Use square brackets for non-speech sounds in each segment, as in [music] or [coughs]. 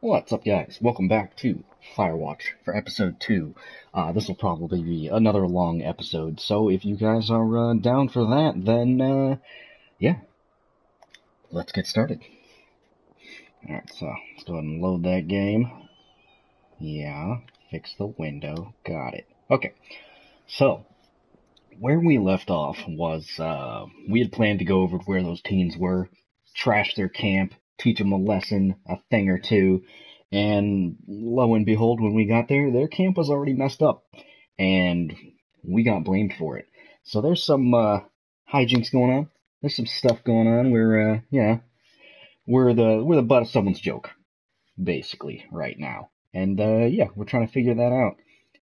What's up, guys? Welcome back to Firewatch for episode 2. Uh, this will probably be another long episode, so if you guys are uh, down for that, then, uh, yeah, let's get started. Alright, so let's go ahead and load that game. Yeah, fix the window. Got it. Okay, so where we left off was uh, we had planned to go over where those teens were, trash their camp, teach them a lesson, a thing or two. And lo and behold, when we got there, their camp was already messed up. And we got blamed for it. So there's some uh, hijinks going on. There's some stuff going on where, uh, yeah, we're the we're the butt of someone's joke, basically, right now. And uh, yeah, we're trying to figure that out.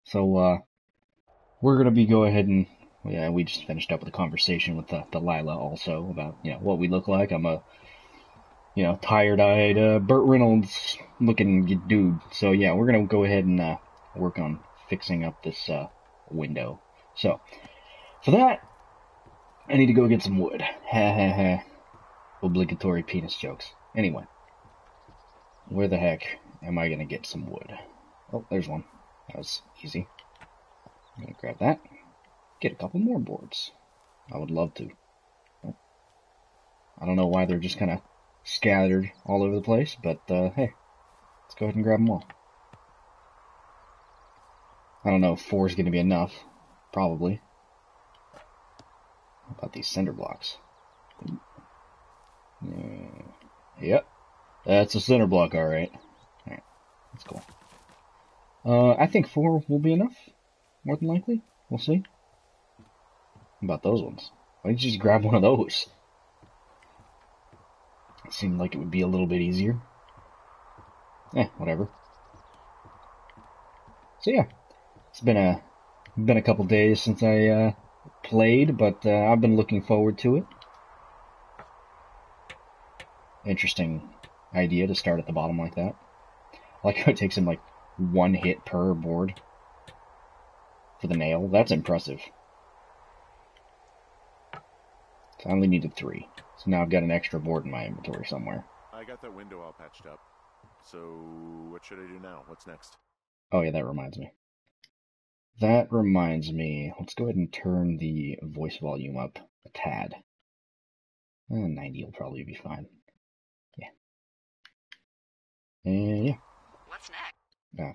So uh, we're gonna be go ahead and yeah, we just finished up with a conversation with uh, Delilah also about you know what we look like. I'm a you know, tired-eyed uh, Burt Reynolds looking dude. So yeah, we're gonna go ahead and uh, work on fixing up this uh, window. So for that, I need to go get some wood. Ha ha ha. Obligatory penis jokes. Anyway, where the heck am I gonna get some wood? Oh, there's one. That was easy. I'm gonna grab that. Get a couple more boards. I would love to. I don't know why they're just kind of scattered all over the place, but uh, hey, let's go ahead and grab them all. I don't know if four is going to be enough. Probably. How about these cinder blocks? Uh, yep. That's a cinder block, alright. Alright, that's cool. Uh, I think four will be enough. More than likely. We'll see. How about those ones? Why don't you just grab one of those? Seemed like it would be a little bit easier. Eh, whatever. So yeah, it's been a been a couple days since I uh, played, but uh, I've been looking forward to it. Interesting idea to start at the bottom like that. I like how it takes him like one hit per board for the nail. That's impressive. So I only needed three. So now I've got an extra board in my inventory somewhere. I got that window all patched up. So what should I do now? What's next? Oh yeah, that reminds me. That reminds me. Let's go ahead and turn the voice volume up a tad. Eh, 90 will probably be fine. Yeah. And yeah. What's next? Ah.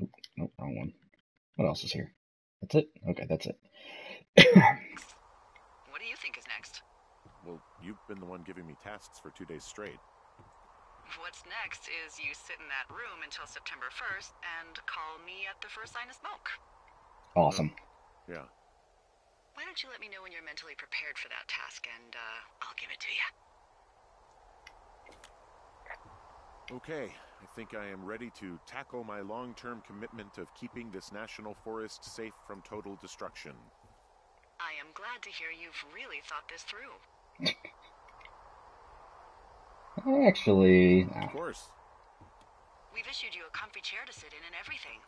Oh, nope, wrong one. What else is here? That's it? Okay, that's it. [coughs] What do you think is next? Well, you've been the one giving me tasks for two days straight. What's next is you sit in that room until September 1st and call me at the first sign of smoke. awesome. Yeah. Why don't you let me know when you're mentally prepared for that task and uh, I'll give it to you. Okay, I think I am ready to tackle my long-term commitment of keeping this national forest safe from total destruction. I am glad to hear you've really thought this through. Actually, Of course. We've issued you a comfy chair to sit in and everything.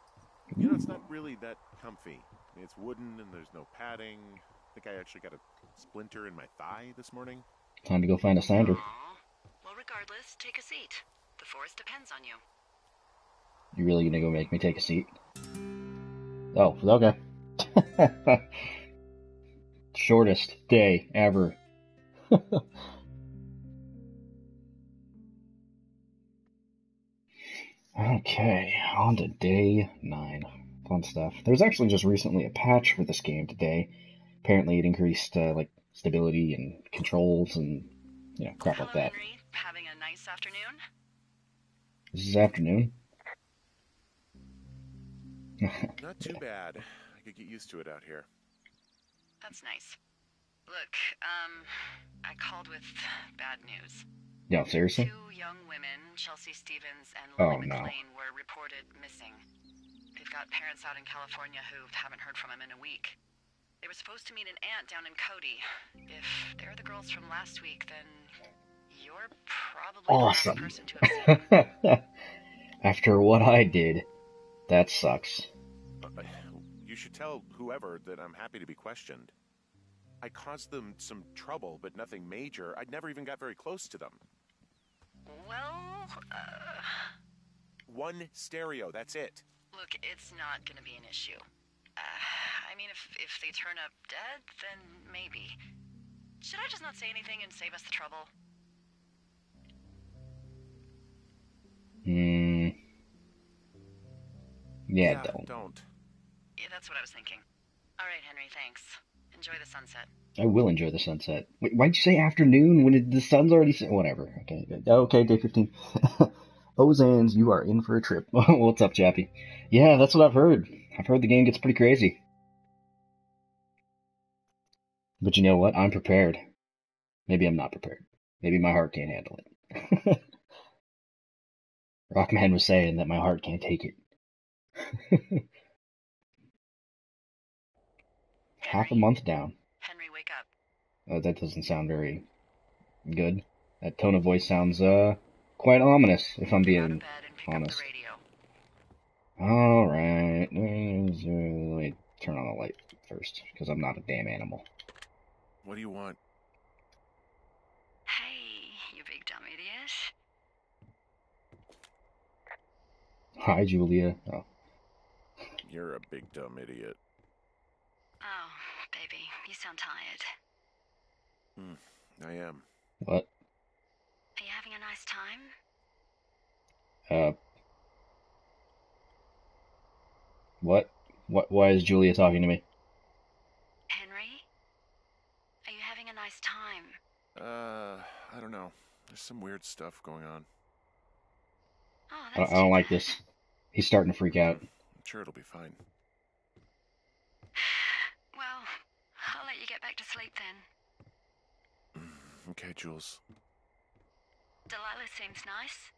You know, it's not really that comfy. I mean, it's wooden and there's no padding. I think I actually got a splinter in my thigh this morning. time to go find a sander. Aw. Well, regardless, take a seat. The forest depends on you. You really gonna go make me take a seat? Oh, okay. [laughs] Shortest day ever. [laughs] okay, on to day nine. Fun stuff. There's actually just recently a patch for this game today. Apparently, it increased uh, like stability and controls and you know crap like Hello, that. Henry. Having a nice afternoon? This is afternoon. Not too bad. I could get used to it out here. That's nice. Look, um, I called with bad news. no, seriously. Two young women, Chelsea Stevens and Oh, Lily no. McLean, were reported missing. They've got parents out in California who haven't heard from them in a week. They were supposed to meet an aunt down in Cody. If they're the girls from last week, then you're probably Awesome. the person to have seen. [laughs] After what I did, that sucks. Uh, You should tell whoever that I'm happy to be questioned. I caused them some trouble, but nothing major. I'd never even got very close to them. Well, uh, One stereo, that's it. look, it's not gonna be an issue. Uh, I mean, if if they turn up dead, then maybe. Should I just not say anything and save us the trouble? Hmm. Yeah, don't. don't. Yeah, that's what I was thinking. All right, Henry, thanks. Enjoy the sunset. I will enjoy the sunset. Wait, why'd you say afternoon when it, the sun's already set? Whatever. Okay. Okay, day 15. [laughs] Ozans, you are in for a trip. [laughs] What's up, Chappie? Yeah, that's what I've heard. I've heard the game gets pretty crazy. But you know what? I'm prepared. Maybe I'm not prepared. Maybe my heart can't handle it. [laughs] Rockman was saying that my heart can't take it. Half a month down. Henry, wake up. Uh, that doesn't sound very good. That tone of voice sounds uh quite ominous, if I'm Get being bed and pick honest. radio. All right. Let me turn on the light first, because I'm not a damn animal. What do you want? Hey, you big dumb idiot. Hi, Julia. Oh, You're a big dumb idiot. Baby, you sound tired. Hmm, I am. what? Are you having a nice time? Uh, what? What? Why is Julia talking to me? Henry? Are you having a nice time? Uh, I don't know. There's some weird stuff going on. Oh, I, that's I don't like this. He's starting to freak out. I'm sure it'll be fine. Well, I'll let you get back to sleep then. Okay, Jules. Delilah seems nice.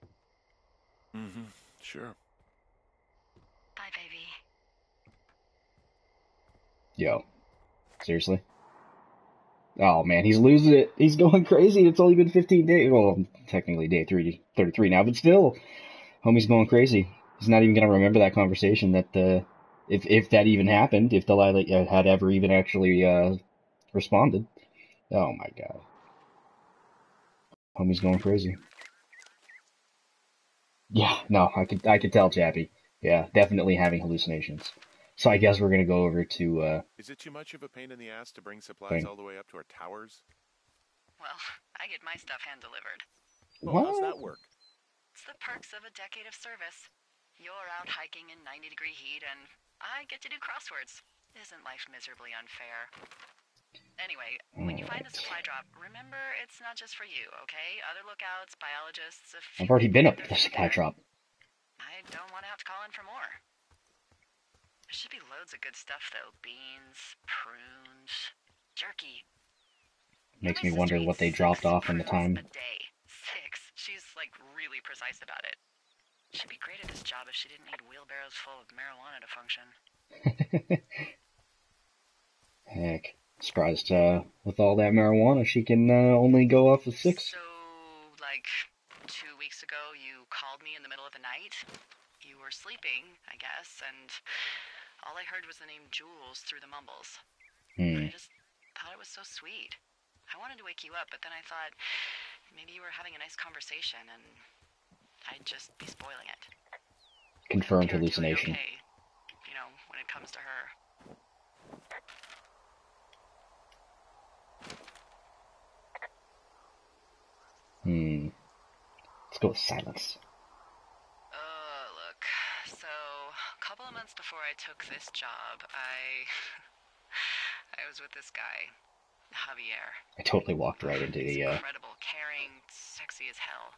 Mm-hmm. Sure. Bye, baby. Yo, seriously? Oh man, he's losing it. He's going crazy. It's only been 15 days. Well, technically day 3, 33 now, but still, homie's going crazy. He's not even gonna remember that conversation. That uh, if if that even happened, if Delilah uh, had ever even actually uh, responded. Oh my god, homie's going crazy. Yeah, no, I could I could tell, Chappie. Yeah, definitely having hallucinations. So I guess we're gonna go over to uh, Is it too much of a pain in the ass to bring supplies Thing. all the way up to our towers? Well, I get my stuff hand delivered. Well, how's that work? It's the perks of a decade of service. You're out hiking in 90 degree heat, and I get to do crosswords. Isn't life miserably unfair? Anyway, when you find the supply mm. drop, remember it's not just for you, okay? Other lookouts, biologists, I've already been up to the supply drop. I don't want to have to call in for more. There should be loads of good stuff, though. Beans, prunes, jerky. Makes me wonder what they dropped off in the time. A day. Six. She's like really precise about it. She'd be great at this job if she didn't need wheelbarrows full of marijuana to function. [laughs] Heck, surprised uh, with all that marijuana, she can uh, only go off with six. So, like, two weeks ago, you called me in the middle of the night. You were sleeping, I guess, and all I heard was the name Jules through the mumbles. Hmm. I just thought it was so sweet. I wanted to wake you up, but then I thought maybe you were having a nice conversation and I'd just be spoiling it. Confirmed hallucination. okay, you know, when it comes to her. Hmm. Let's go with silence. Uh, look. So, a couple of months before I took this job, I. [laughs] I was with this guy, Javier. I totally walked right into He's the. Uh, incredible, caring, sexy as hell.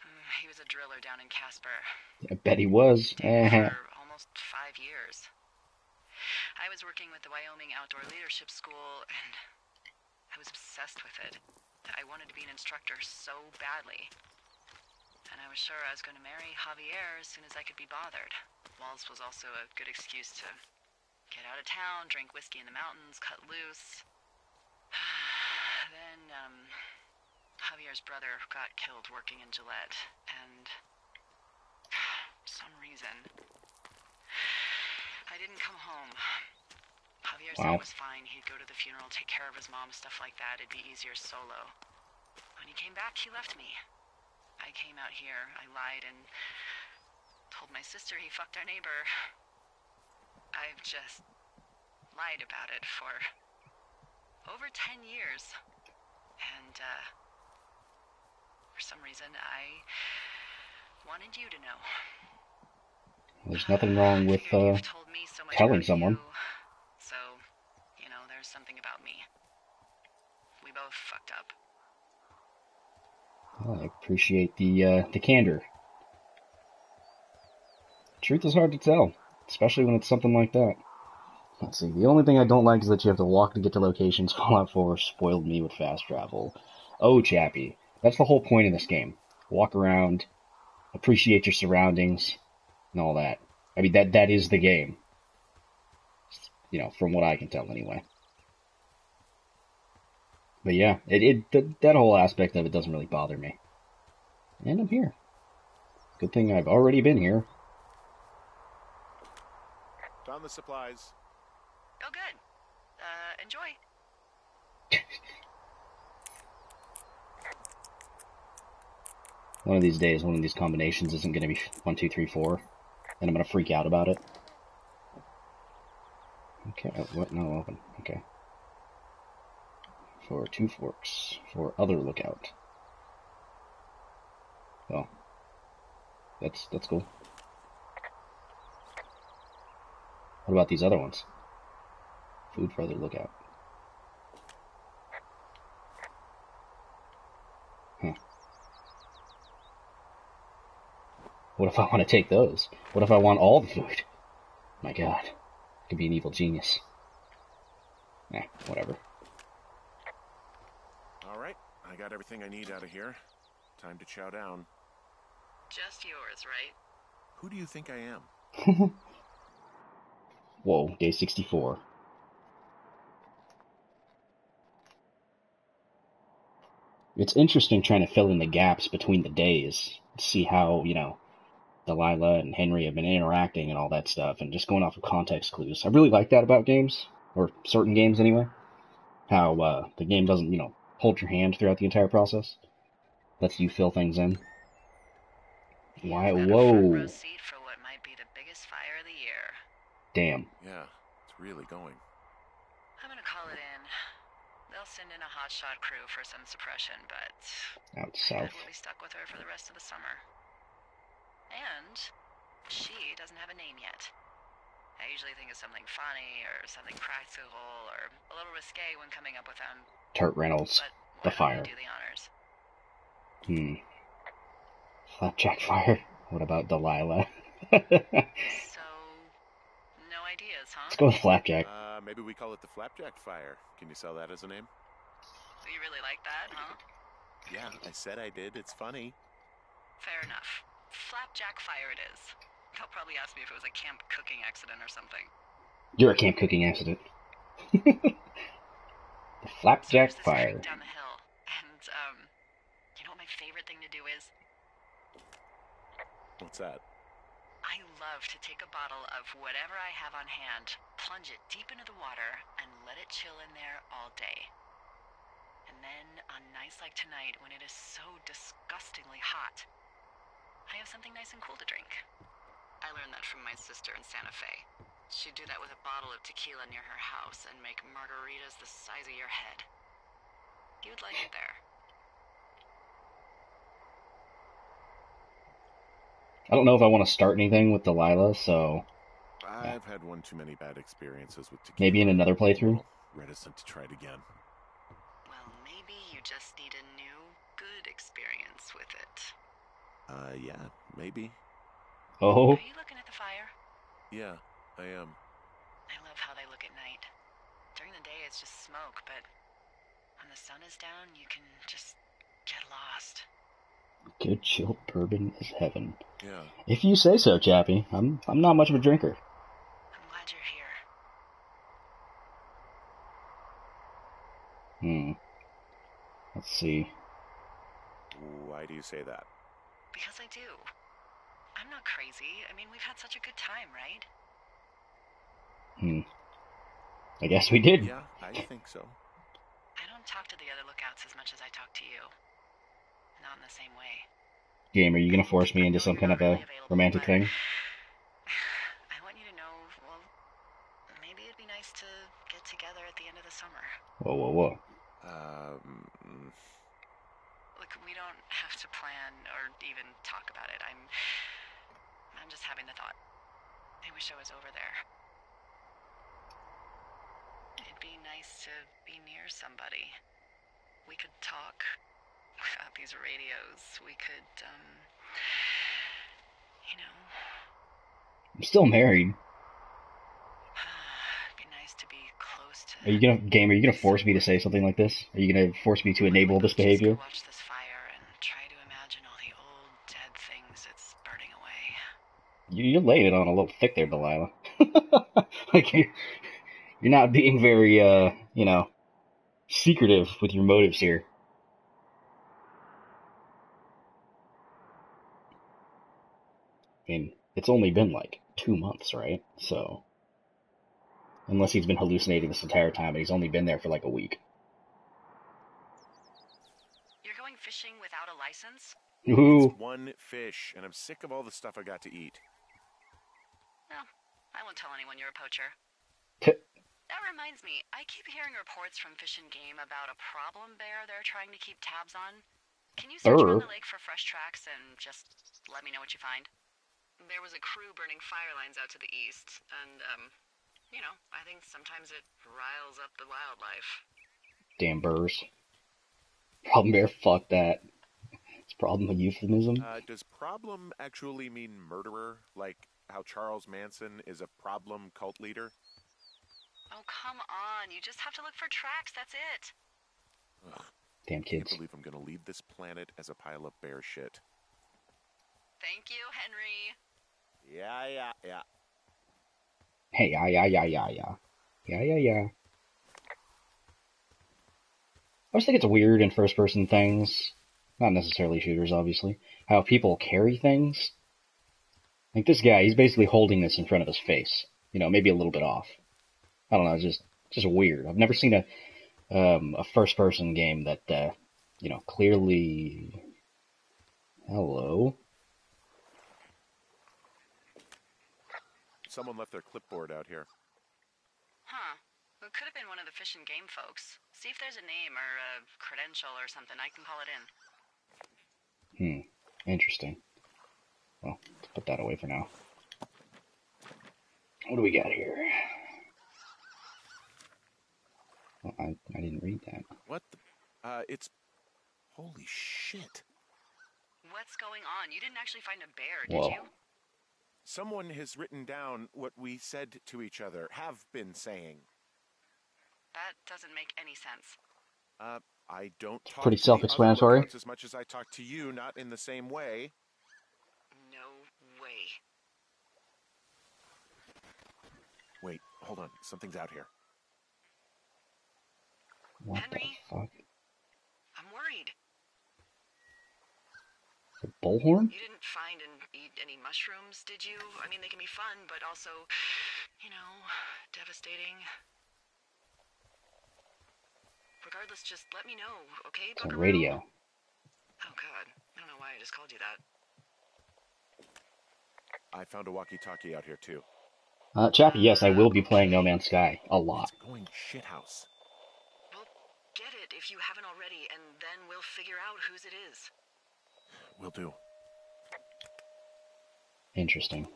Mm, He was a driller down in Casper. I bet he was. Eh, for almost five years. I was working with the Wyoming Outdoor Leadership School, and I was obsessed with it. I wanted to be an instructor so badly. And I was sure I was going to marry Javier as soon as I could be bothered. WOLS was also a good excuse to get out of town, drink whiskey in the mountains, cut loose. [sighs] then, um, Javier's brother got killed working in Gillette, and [sighs] for some reason, I didn't come home. Javier said Wow. it was fine. He'd go to the funeral, take care of his mom, stuff like that. It'd be easier solo. When he came back, he left me. I came out here, I lied and told my sister he fucked our neighbor. I've just lied about it for over 10 years. And, uh, for some reason, I wanted you to know. There's nothing wrong with uh, told me so much telling someone. you, so, you know, there's something about me. We fucked up. Well, I appreciate the uh, the candor. Truth is hard to tell, especially when it's something like that. Let's see. The only thing I don't like is that you have to walk to get to locations. [laughs] Fallout 4 spoiled me with fast travel. Oh, Chappie, that's the whole point of this game. Walk around, appreciate your surroundings, and all that. I mean, that that is the game. You know, from what I can tell, anyway. But yeah, it, it th- that whole aspect of it doesn't really bother me. And I'm here. Good thing I've already been here. Found the supplies. Oh, good. Uh, enjoy. One of these days, one of these combinations isn't going to be one, two, three, four, and I'm going to freak out about it. Okay, oh, what? No, open. Okay. For two forks. For other lookout. Oh. That's, that's cool. What about these other ones? Food for other lookout. What if I want to take those? What if I want all the food? My god. I could be an evil genius. Eh, whatever. All right, I got everything I need out of here. Time to chow down. Just yours, right? Who do you think I am? [laughs] Whoa, day 64. It's interesting trying to fill in the gaps between the days, see how, you know, Delilah and Henry have been interacting and all that stuff, and just going off of context clues. I really like that about games, or certain games anyway. How uh, the game doesn't, you know, hold your hand throughout the entire process. Lets you fill things in. Why? You've got a front row Whoa. for what might be the biggest fire of the year. Damn. Yeah, it's really going. I'm gonna call it in. They'll send in a hotshot crew for some suppression, but Out south. we'll be stuck with her for the rest of the summer. And she doesn't have a name yet. I usually think of something funny or something practical or a little risque when coming up with them, Turt Reynolds. but The fire. don't do the honors? Hmm. Flapjack fire. What about Delilah? So, no ideas, huh? Let's go with Flapjack. Uh, maybe we call it the Flapjack Fire. Can you sell that as a name? You really like that, huh? Yeah, I said I did. It's funny. Fair enough. Flapjack fire it is. They'll probably ask me if it was a camp cooking accident or something. You're a camp cooking accident. [laughs] the Flapjack there's this fire. down the hill, and um, you know what my favorite thing to do is? What's that? I love to take a bottle of whatever I have on hand, plunge it deep into the water, and let it chill in there all day. And then, on nights like tonight, when it is so disgustingly hot, I have something nice and cool to drink. I learned that from my sister in Santa Fe. She'd do that with a bottle of tequila near her house and make margaritas the size of your head. You'd like it there. I don't know if I want to start anything with Delilah, so I've had one too many bad experiences with tequila. maybe in another playthrough. Reticent to try it again. Well, maybe you just need a new, good experience with it. Uh, yeah, maybe. Oh, Are you looking at the fire? Yeah, I am. I love how they look at night. During the day, it's just smoke, but when the sun is down, you can just get lost. good chilled bourbon is heaven. Yeah. If you say so, Chappie. I'm I'm not much of a drinker. I'm glad you're here. Hmm. Let's see. Why do you say that? Because I do. I'm not crazy. I mean, we've had such a good time, right? Hmm. I guess we did. Yeah, I think so. I don't talk to the other lookouts as much as I talk to you. Not in the same way. Game, are you gonna force me into some kind of a romantic thing? [sighs] I want you to know, well, maybe it'd be nice to get together at the end of the summer. Whoa, whoa, whoa. Um, Look, we don't have to plan or even talk about it. I'm I'm just having the thought. I wish I was over there. It'd be nice to be near somebody. We could talk without these radios. We could um you know, I'm still married. [sighs] it'd be nice to be close to Are you gonna game? Are you gonna force me to say something like this? Are you gonna force me to enable this behavior? Watch this fire and try to imagine all the old dead things it's burning away. You- You're laying it on a little thick there, Delilah. [laughs] like you're, you're not being very, uh, you know, secretive with your motives here. I mean, it's only been like two months, right? So, unless he's been hallucinating this entire time, and he's only been there for like a week. You're going fishing without a license? Ooh, it's one fish, and I'm sick of all the stuff I got to eat. I won't tell anyone you're a poacher. That reminds me, I keep hearing reports from Fish and Game about a problem bear they're trying to keep tabs on. Can you search around the lake for fresh tracks and just let me know what you find? There was a crew burning fire lines out to the east, and, um, you know, I think sometimes it riles up the wildlife. damn burrs. Problem bear, fuck that. It's problem a euphemism. Uh, does problem actually mean murderer? Like how Charles Manson is a problem cult leader? Oh, come on. You just have to look for tracks, that's it. Ugh, Damn I can't believe I'm gonna leave this planet as a pile of bear shit. Thank you, Henry. Yeah, yeah, yeah. Hey, yeah, yeah, yeah, yeah, yeah. Yeah, yeah, yeah. I just think it's weird in first person things, not necessarily shooters, obviously, how people carry things. Like this guy, he's basically holding this in front of his face. You know, maybe a little bit off. I don't know, it's just just weird. I've never seen a um, a first person game that uh, you know, clearly Hello. Someone left their clipboard out here. Huh. It could have been one of the Fish and Game folks. See if there's a name or a credential or something. I can call it in. Hmm. Interesting. Well, let's put that away for now. What do we got here? Well, I, I didn't read that. What the? Uh, it's. Holy shit. What's going on? You didn't actually find a bear, did Whoa. you? Someone has written down what we said to each other, have been saying. That doesn't make any sense. Uh, I don't talk pretty to self-explanatory. lookouts as much as I talk to you, not in the same way. No way. Wait, hold on. Something's out here. What Henry? the fuck? I'm worried. A bullhorn? You didn't find and eat any mushrooms, did you? I mean, they can be fun, but also, you know, devastating. Regardless, just let me know, okay? It's Buckaroo? a radio. Oh, God. I don't know why I just called you that. I found a walkie-talkie out here too. Uh, Chappie, yes, I will be playing No Man's Sky a lot. It's going shithouse. Well, get it if you haven't already, and then we'll figure out whose it is. Will do. Interesting.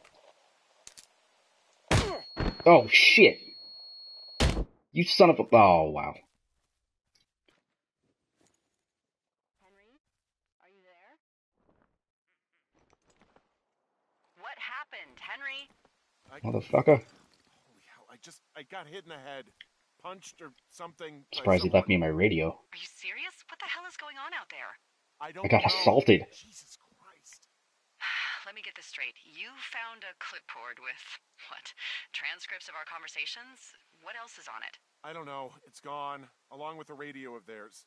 Oh shit! You son of a. Oh wow. Henry, are you there? What happened, Henry? I, Motherfucker. Holy hell! I just I got hit in the head, punched or something. Surprised he left me my radio. Are you serious? What the hell is going on out there? I don't. I got know. assaulted. Jesus Christ! [sighs] Let me get this straight. You found a clipboard with what? Transcripts of our conversations? What else is on it? I don't know. It's gone, along with a radio of theirs.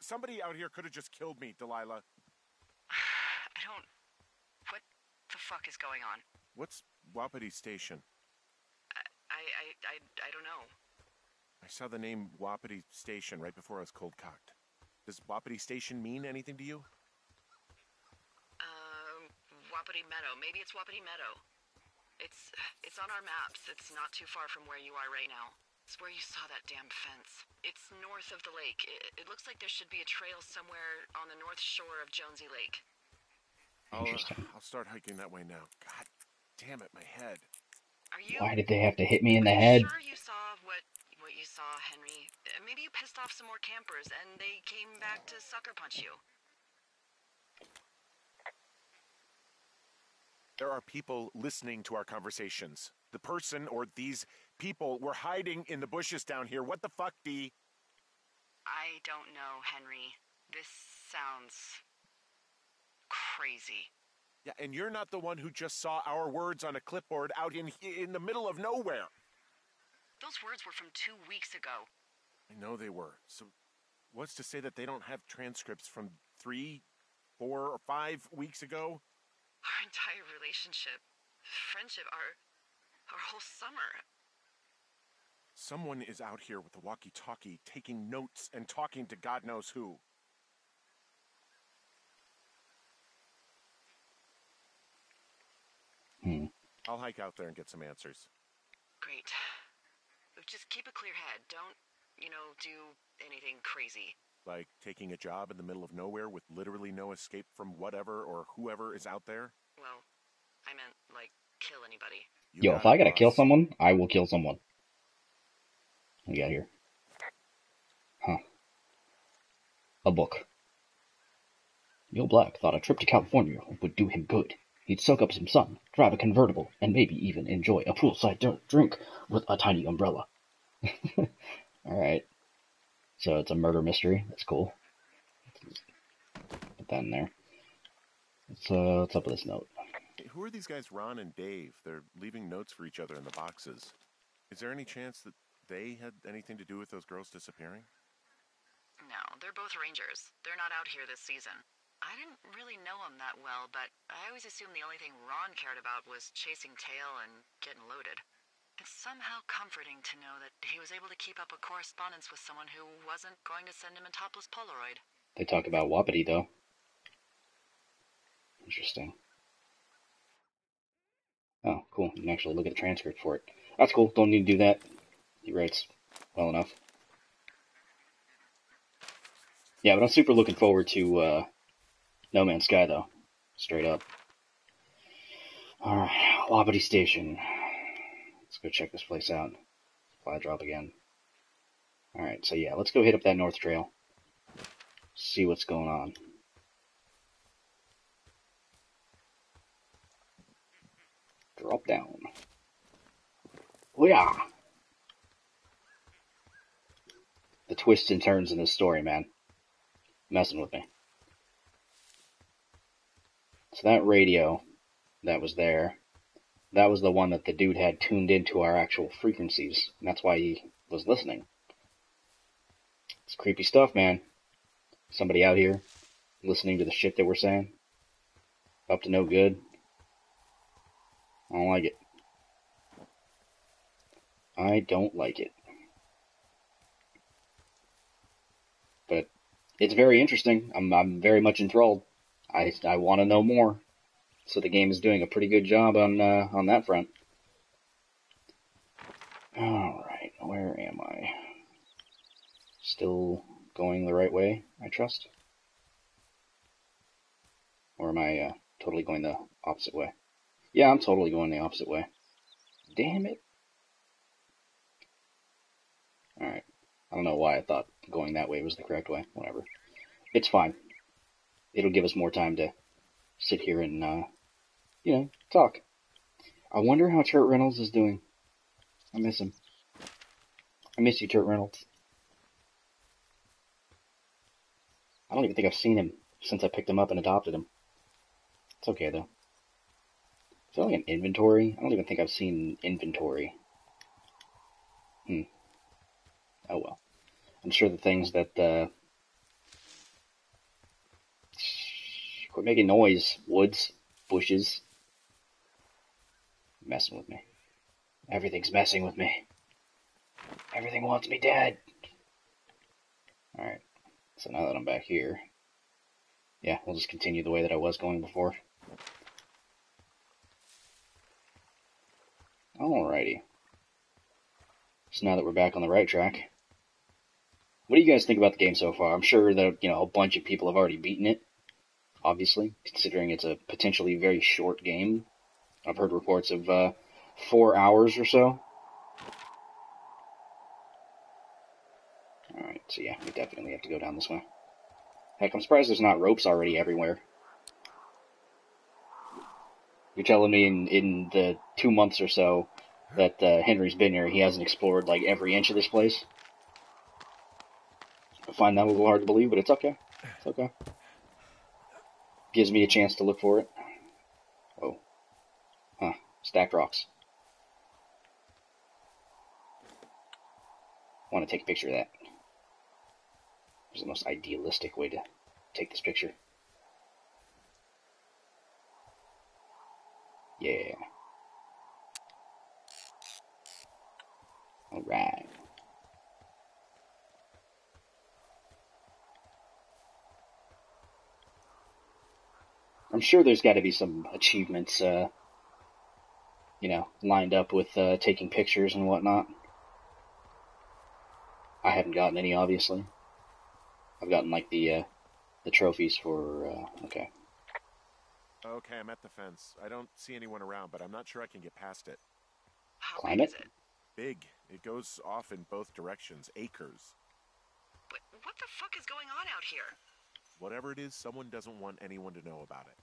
Somebody out here could have just killed me, Delilah. [sighs] I don't. What the fuck is going on? What's Wapiti Station? I I I, I don't know. I saw the name Wapiti Station right before I was cold cocked. Does Wapiti Station mean anything to you? Um, Wapiti Meadow. Maybe it's Wapiti Meadow. It's it's on our maps. It's not too far from where you are right now. It's where you saw that damn fence. It's north of the lake. It, it looks like there should be a trail somewhere on the north shore of Jonesy Lake. I'll, uh, I'll start hiking that way now. God damn it, my head. Are you Why did they have to hit me in the head? Sure you saw what what you saw, Henry. Uh, Maybe you pissed off some more campers and they came back to sucker punch you. There are people listening to our conversations. The person or these people were hiding in the bushes down here. What the fuck, D? I don't know, Henry. This sounds crazy. Yeah, and you're not the one who just saw our words on a clipboard out in in the middle of nowhere. Those words were from two weeks ago. I know they were. So, what's to say that they don't have transcripts from three, four, or five weeks ago? Our entire relationship, friendship, our our whole summer. Someone is out here with a walkie-talkie, taking notes and talking to God knows who. Hmm. I'll hike out there and get some answers. Great. Just keep a clear head. Don't, you know, do anything crazy. Like taking a job in the middle of nowhere with literally no escape from whatever or whoever is out there. Well, I meant like kill anybody. You Yo, if I gotta kill someone, I will kill someone. What you got here? Huh. A book. Neil Black thought a trip to California would do him good. He'd soak up some sun, drive a convertible, and maybe even enjoy a poolside d- drink with a tiny umbrella. [laughs] Alright. So it's a murder mystery. That's cool. Put that in there. Let's, uh, what's up with this note? Hey, Who are these guys, Ron and Dave? They're leaving notes for each other in the boxes. Is there any chance that they had anything to do with those girls disappearing? No, they're both rangers. They're not out here this season. I didn't really know them that well, but I always assumed the only thing Ron cared about was chasing tail and getting loaded. It's somehow comforting to know that he was able to keep up a correspondence with someone who wasn't going to send him a topless Polaroid. They talk about Wapiti, though. Interesting. Oh, cool. You can actually look at the transcript for it. That's cool. Don't need to do that. He writes well enough. Yeah, but I'm super looking forward to uh, No Man's Sky, though. Straight up. Alright, Wapiti Station. Let's go check this place out. Fly drop again. Alright, so yeah, let's go hit up that North Trail see what's going on. Drop down. Oh yeah. The twists and turns in this story, man. Messing with me. So that radio that was there, that was the one that the dude had tuned into our actual frequencies. And that's why he was listening. It's creepy stuff, man somebody out here listening to the shit that we're saying. Up to no good. I don't like it. I don't like it. But it's very interesting. I'm I'm very much enthralled. I I want to know more. So the game is doing a pretty good job on uh, on that front. All right, where am I? Still going the right way, I trust? Or am I uh, totally going the opposite way? Yeah, I'm totally going the opposite way. Damn it. Alright. I don't know why I thought going that way was the correct way. Whatever. It's fine. It'll give us more time to sit here and, uh, you know, talk. I wonder how Turt Reynolds is doing. I miss him. I miss you, Turt Reynolds. I don't even think I've seen him since I picked him up and adopted him. It's okay though. Is there like an inventory? I don't even think I've seen inventory. Hmm. Oh well. I'm sure the things that uh Quit making noise, woods, bushes. Messing with me. Everything's messing with me. Everything wants me dead. Alright. So now that I'm back here, yeah, we'll just continue the way that I was going before. Alrighty. So now that we're back on the right track, what do you guys think about the game so far? I'm sure that, you know, a bunch of people have already beaten it. Obviously, considering it's a potentially very short game. I've heard reports of uh, four hours or so. Alright, so yeah, we definitely have to go down this way. Heck, I'm surprised there's not ropes already everywhere. You're telling me in, in the two months or so that uh, Henry's been here, he hasn't explored like every inch of this place? I find that a little hard to believe, but it's okay. It's okay. Gives me a chance to look for it. Oh. Huh. Stacked rocks. want to take a picture of that. It's the most idealistic way to take this picture. Yeah. Alright. I'm sure there's got to be some achievements, uh, you know, lined up with uh, taking pictures and whatnot. I haven't gotten any, obviously. I've gotten like the uh, the trophies for. Uh, okay. Okay, I'm at the fence. I don't see anyone around, but I'm not sure I can get past it. How Climb big it? is it? Big. It goes off in both directions. Acres. What, what the fuck is going on out here? Whatever it is, someone doesn't want anyone to know about it.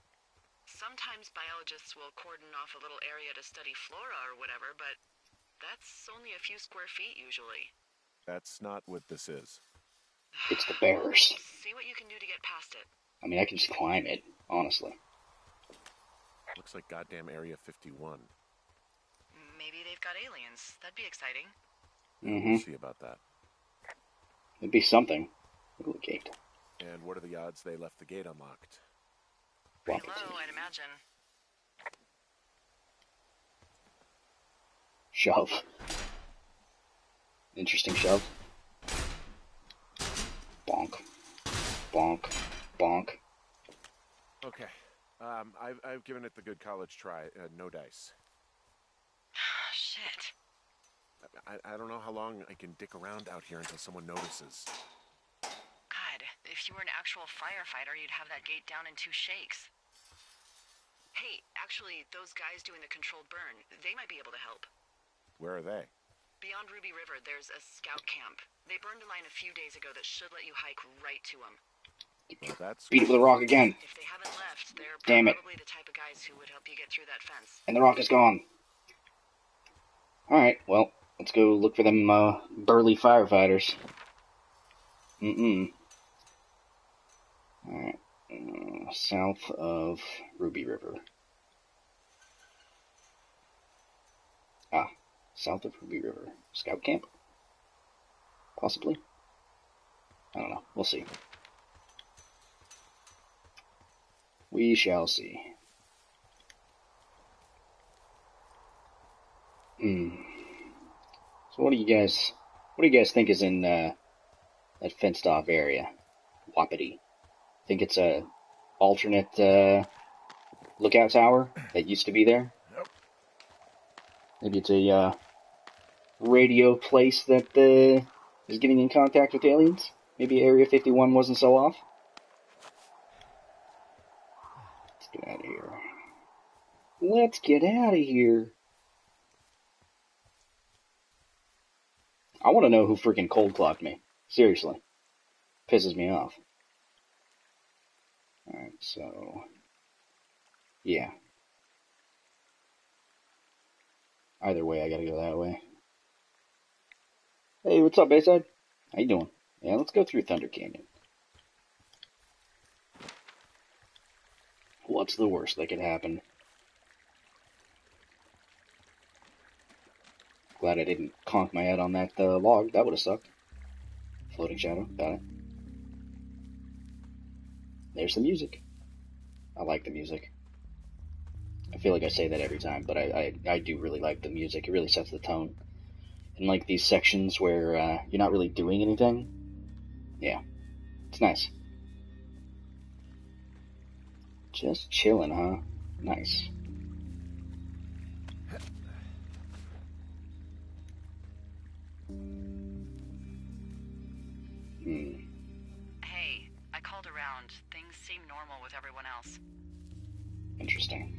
Sometimes biologists will cordon off a little area to study flora or whatever, but that's only a few square feet usually. That's not what this is. [sighs] It's the bears. See what you can do to get past it. I mean, I can just climb it, honestly. Looks like goddamn Area 51. Maybe they've got aliens. That'd be exciting. Mm-hmm. We'll see about that. It'd be something. Look at the gate. And what are the odds they left the gate unlocked? Pretty low, I'd imagine. Shove. Interesting shove. Bonk. Bonk. Bonk. Okay. Um, I've, I've given it the good college try. Uh, no dice. [sighs] Shit. I, I don't know how long I can dick around out here until someone notices. God, if you were an actual firefighter, you'd have that gate down in two shakes. Hey, actually, those guys doing the controlled burn, they might be able to help. Where are they? Beyond Ruby River, there's a scout camp. They burned a line a few days ago that should let you hike right to them. Well, that's Beat it with a rock again. If they haven't left, they're Damn it. probably the type of guys who would help you get through that fence. And the rock is gone. Alright, well, let's go look for them uh, burly firefighters. Mm-mm. Alright. Uh, south of Ruby River. Ah, south of Ruby River. Scout camp? Possibly? I don't know. We'll see. We shall see. Hmm. So what do you guys what do you guys think is in uh, that fenced off area? Wapiti. I think it's a alternate uh, lookout tower that used to be there? Nope. Maybe it's a uh, radio place that uh, is getting in contact with aliens? Maybe Area 51 wasn't so off? Let's get out of here. Let's get out of here. I want to know who freaking cold clocked me. Seriously. Pisses me off. So. Yeah. Either way, I gotta go that way. Hey, what's up, Bayside? How you doing? Yeah, let's go through Thunder Canyon. What's the worst that could happen? Glad I didn't conk my head on that uh, log. That would have sucked. Floating shadow. Got it. There's the music. I like the music. I feel like I say that every time, but I, I, I do really like the music. It really sets the tone. And like these sections where uh, you're not really doing anything, yeah, it's nice. Just chilling, huh? Nice. Hmm. Hey, I called around. Things seem normal with everyone else. Interesting.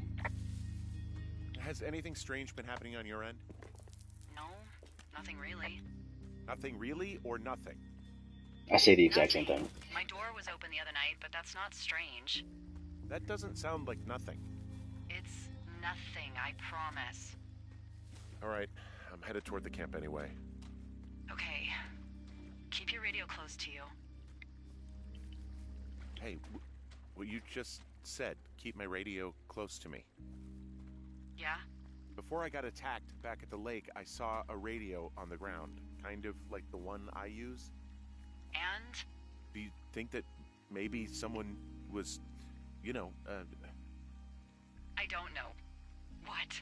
Has anything strange been happening on your end? No, nothing really. Nothing really, or nothing? I say the exact same thing. My door was open the other night, but that's not strange. That doesn't sound like nothing. It's nothing, I promise. All right, I'm headed toward the camp anyway. Okay. Keep your radio close to you. Hey, w- what you just said, keep my radio close to me. Yeah? Before I got attacked back at the lake, I saw a radio on the ground, kind of like the one I use. And? Do you think that maybe someone was, you know, uh, I don't know. What?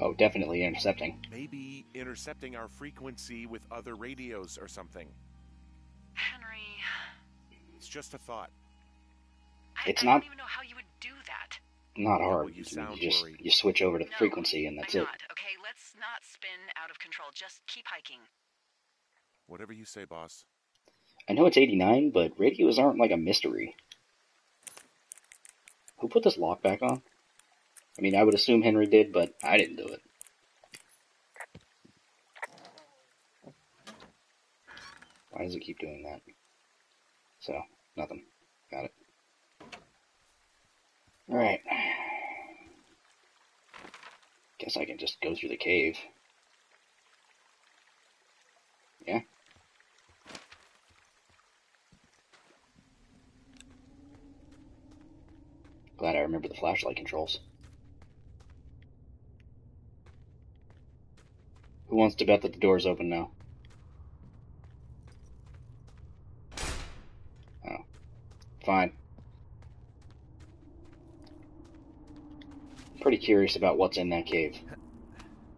Oh, definitely intercepting. maybe intercepting our frequency with other radios or something? Henry. It's just a thought. I, It's I not- don't even know how you would do that. Not well, hard. you You, sound just worried. you switch over to the No, frequency and that's I'm it. not. Okay, let's not spin out of control. Just keep hiking. Whatever you say, boss. I know it's 89, but radios aren't like a mystery. Who put this lock back on? I mean, I would assume Henry did, but I didn't do it. Why does it keep doing that? So, nothing. Got it. Alright. Guess I can just go through the cave. Yeah? Glad I remember the flashlight controls. Who wants to bet that the door's open now? Fine. Pretty curious about what's in that cave.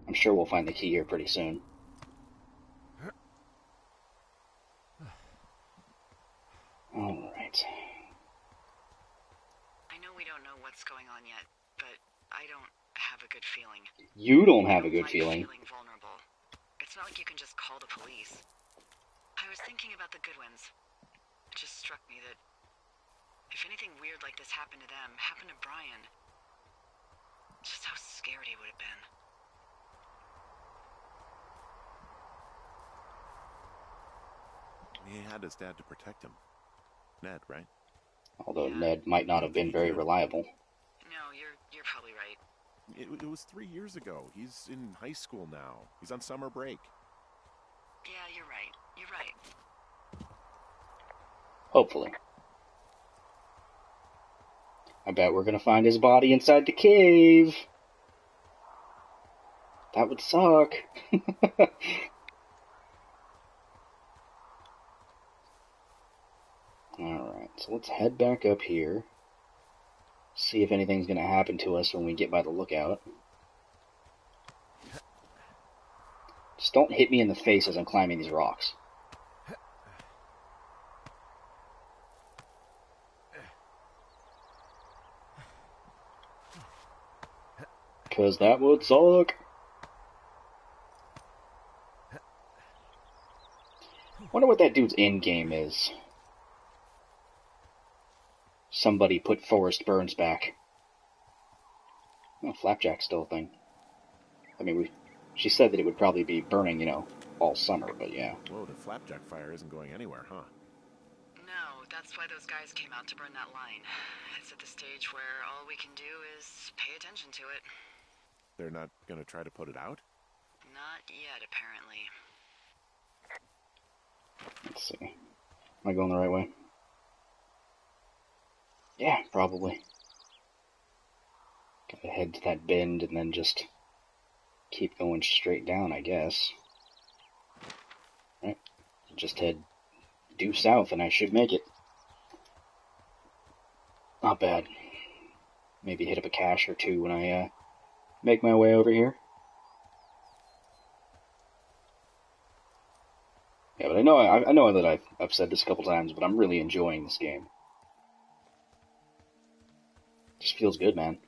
I'm sure we'll find the key here pretty soon. Alright. I know we don't know what's going on yet, but I don't have a good feeling. You don't have a good feeling. Feeling vulnerable. It's not like you can just call the police. I was thinking about the Goodwins. It just struck me that if anything weird like this happened to them, happened to Brian, just how scared he would have been. He had his dad to protect him. Ned, right? Although Yeah. Ned might not have been very reliable. No, you're you're probably right. It, it was three years ago. He's in high school now. He's on summer break. Yeah, you're right. You're right. Hopefully. I bet we're gonna find his body inside the cave. That would suck. [laughs] Alright, so let's head back up here. See if anything's gonna happen to us when we get by the lookout. Just don't hit me in the face as I'm climbing these rocks. Cause that would suck. Wonder what that dude's end game is. Somebody put Forrest Burns back. Oh, Flapjack's still a thing. I mean, we, she said that it would probably be burning, you know, all summer, but yeah. Whoa, the flapjack fire isn't going anywhere, huh? No, that's why those guys came out to burn that line. It's at the stage where all we can do is pay attention to it. They're not gonna try to put it out? Not yet, apparently. Let's see. Am I going the right way? Yeah, probably. Gotta head to that bend and then just keep going straight down, I guess. Right? Just head due south and I should make it. Not bad. Maybe hit up a cache or two when I uh, make my way over here. Yeah, but I know I, I know that I've, I've said this a couple times, but I'm really enjoying this game. Just feels good, man.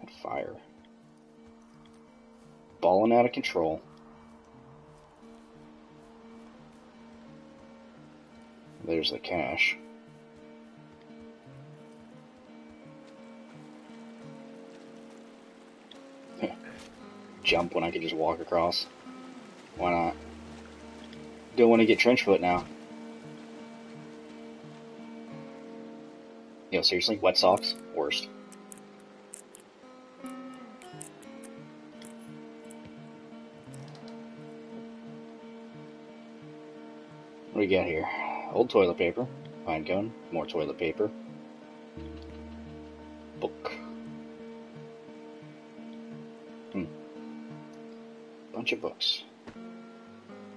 That fire. Balling out of control. There's the cache. Jump when I could just walk across. Why not? Don't want to get trench foot now. Yo, seriously? Wet socks? Worst. What do we got here? Old toilet paper. Pine cone. More toilet paper. Bunch of books.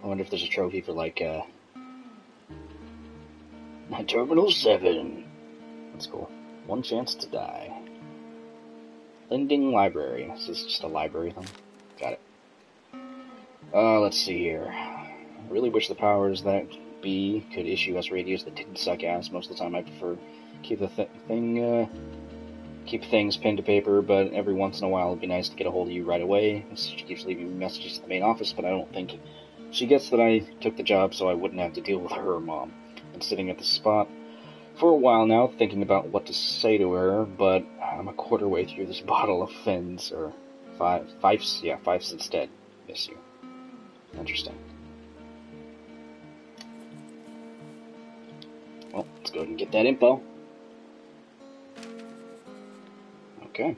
I wonder if there's a trophy for like, uh... Terminal 7. That's cool. One chance to die. Lending Library. This is just a library thing. Got it. Uh, let's see here. I really wish the powers that be could issue us radios that didn't suck ass. Most of the time, I prefer keep the th- thing, uh, keep things pen to paper. But every once in a while, it'd be nice to get a hold of you right away. She keeps leaving messages at the main office, but I don't think she gets that I took the job, so I wouldn't have to deal with her mom. Been sitting at the spot for a while now, thinking about what to say to her, but I'm a quarter way through this [laughs] bottle of fins, or five, fives, yeah, fives instead. Miss you. Interesting. Well, let's go ahead and get that info. Okay.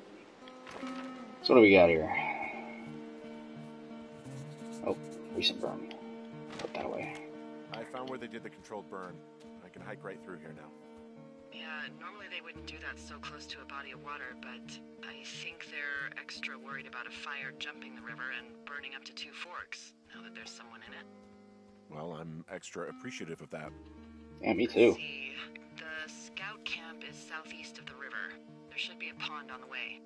So what do we got here? Oh, recent burn. Put that away. I found where they did the controlled burn. I can hike right through here now. Yeah, normally they wouldn't do that so close to a body of water, but I think they're extra worried about a fire jumping the river and burning up to two forks, now that there's someone in it. Well, I'm extra appreciative of that. Yeah, me too. See, the scout camp is southeast of the river. There should be a pond on the way.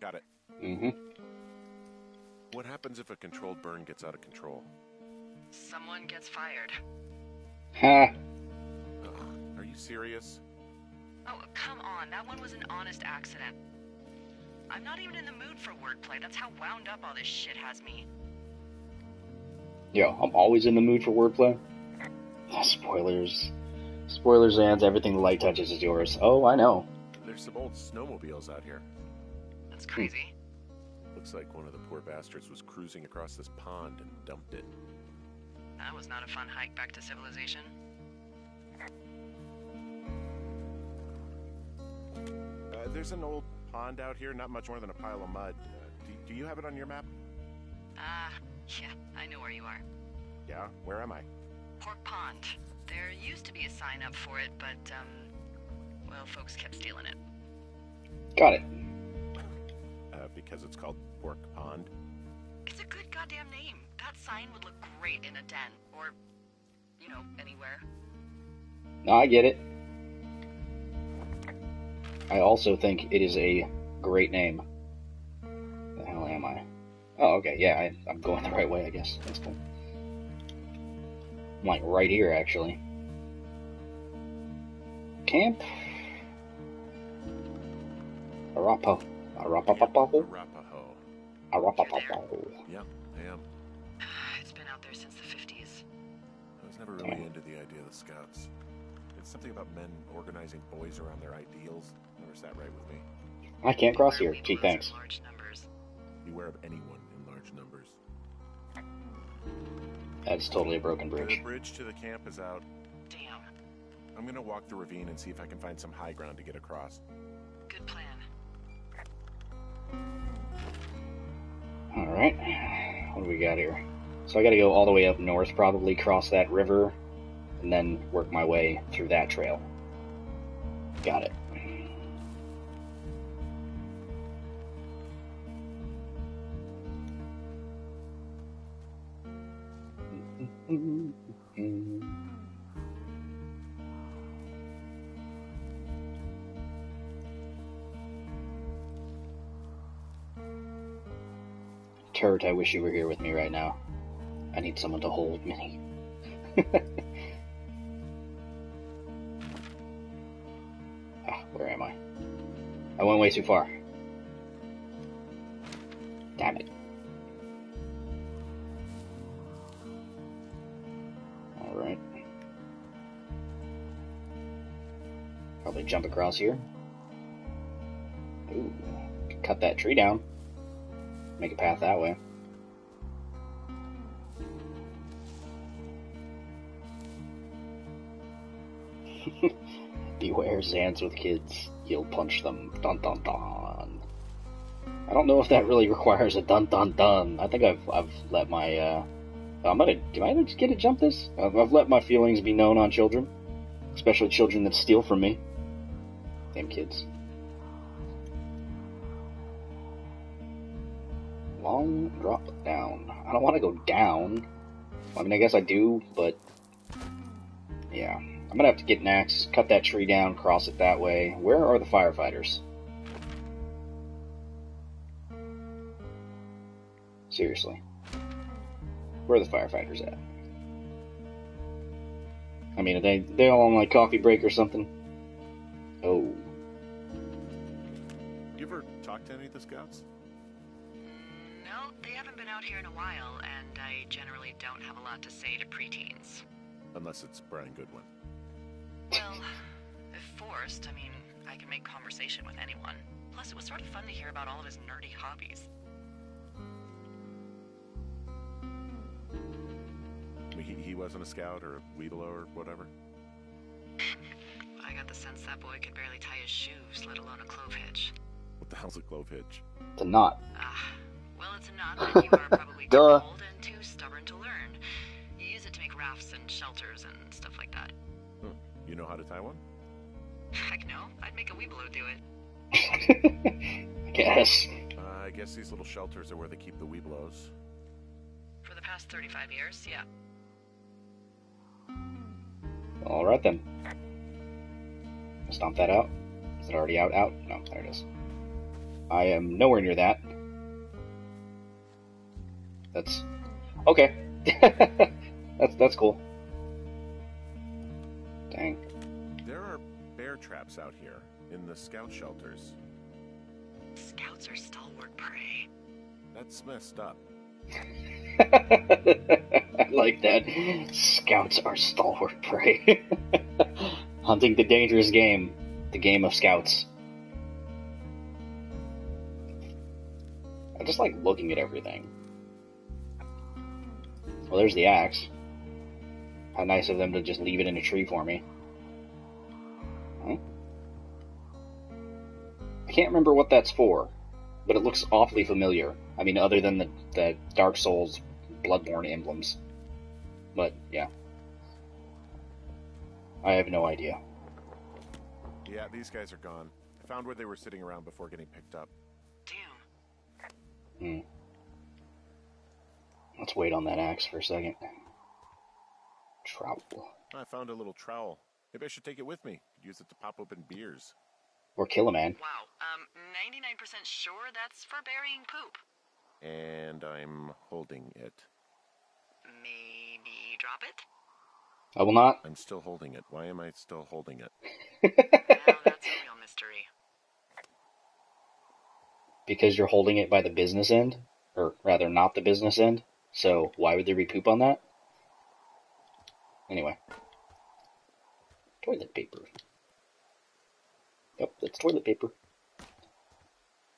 Got it. Mm-hmm. What happens if a controlled burn gets out of control? Someone gets fired. Huh? Ugh, are you serious? Oh, come on. That one was an honest accident. I'm not even in the mood for wordplay. That's how wound up all this shit has me. Yo, I'm always in the mood for wordplay. Ah, Spoilers. Spoilers and everything the light touches is yours. Oh, I know. There's some old snowmobiles out here. That's crazy. Looks like one of the poor bastards was cruising across this pond and dumped it. That was not a fun hike back to civilization. Uh, there's an old pond out here, not much more than a pile of mud. Uh, do, do you have it on your map? Ah, yeah, I know where you are. Yeah, where am I? Pork Pond. There used to be a sign up for it, but, um, well, folks kept stealing it. Got it. Uh, because it's called Pork Pond. It's a good goddamn name. That sign would look great in a den, or, you know, anywhere. No, I get it. I also think it is a great name. The hell am I? Oh, okay, yeah, I, I'm going the right way, I guess. That's cool. I'm like right here, actually. Camp? Arapo. Arapapapo? Arapaho. Arapapapo. Yeah, I am. Ah, it's been out there since the 50s. I was never really into the idea of the scouts. It's something about men organizing boys around their ideals. Never sat right with me. I can't cross here. Beware Gee, thanks. Large numbers. Beware of anyone in large numbers. That's totally a broken The bridge. bridge to the camp is out. Damn. I'm gonna walk the ravine and see if I can find some high ground to get across. Good plan. Alright. What do we got here? So I gotta go all the way up north, probably cross that river, and then work my way through that trail. Got it. Mm, mm, mm, Turt, I wish you were here with me right now. I need someone to hold me. [laughs] ah, where am I? I went way too far. Damn it. Alright. Probably jump across here. Ooh, cut that tree down. Make a path that way. [laughs] Beware Zans with kids. You'll punch them. Dun dun dun. I don't know if that really [laughs] requires a dun dun dun. I think I've I've let my uh I'm gonna do I get to jump this? I've, I've let my feelings be known on children. Especially children that steal from me. Damn kids. Long drop down. I don't want to go down. I mean, I guess I do, but yeah. I'm gonna have to get an axe, cut that tree down, cross it that way. Where are the firefighters? Seriously. Where are the firefighters at? I mean, are they they all on like coffee break or something? Oh. You ever talk to any of the scouts? No, they haven't been out here in a while, and I generally don't have a lot to say to preteens. Unless it's Brian Goodwin. Well, if forced, I mean, I can make conversation with anyone. Plus, it was sort of fun to hear about all of his nerdy hobbies. I mean, he, he wasn't a scout or a Webelo or whatever. [laughs] I got the sense that boy could barely tie his shoes, let alone a clove hitch. What the hell's a clove hitch? It's a knot. Ah, well, it's a knot that you are probably [laughs] too Duh. old and too stubborn to learn. You use it to make rafts and shelters and stuff like that. You know how to tie one? Heck no, I'd make a Webelo do it. [laughs] I guess. Uh, I guess these little shelters are where they keep the Webelos. For the past 35 years, yeah. Alright then. Stomp that out. Is it already out? Out? No, there it is. I am nowhere near that. That's okay. [laughs] that's that's cool. Dang. There are bear traps out here in the scout shelters. Scouts are stalwart prey. That's messed up. [laughs] I like that. Scouts are stalwart prey. [laughs] Hunting the dangerous game. The game of scouts. I just like looking at everything. Well, there's the axe. How nice of them to just leave it in a tree for me. Huh? I can't remember what that's for, but it looks awfully familiar. I mean, other than the, the Dark Souls Bloodborne emblems. But, yeah. I have no idea. Yeah, these guys are gone. I found where they were sitting around before getting picked up. Damn. Hmm. Let's wait on that axe for a second. Trowel. I found a little trowel. Maybe I should take it with me. Could use it to pop open beers. Or kill a man. Wow. Um, 99% sure that's for burying poop. And I'm holding it. Maybe drop it? I will not. I'm still holding it. Why am I still holding it? [laughs] Now that's a real mystery. because you're holding it by the business end. Or rather, not the business end. So, why would there be poop on that? Anyway. Toilet paper. Yep, that's toilet paper.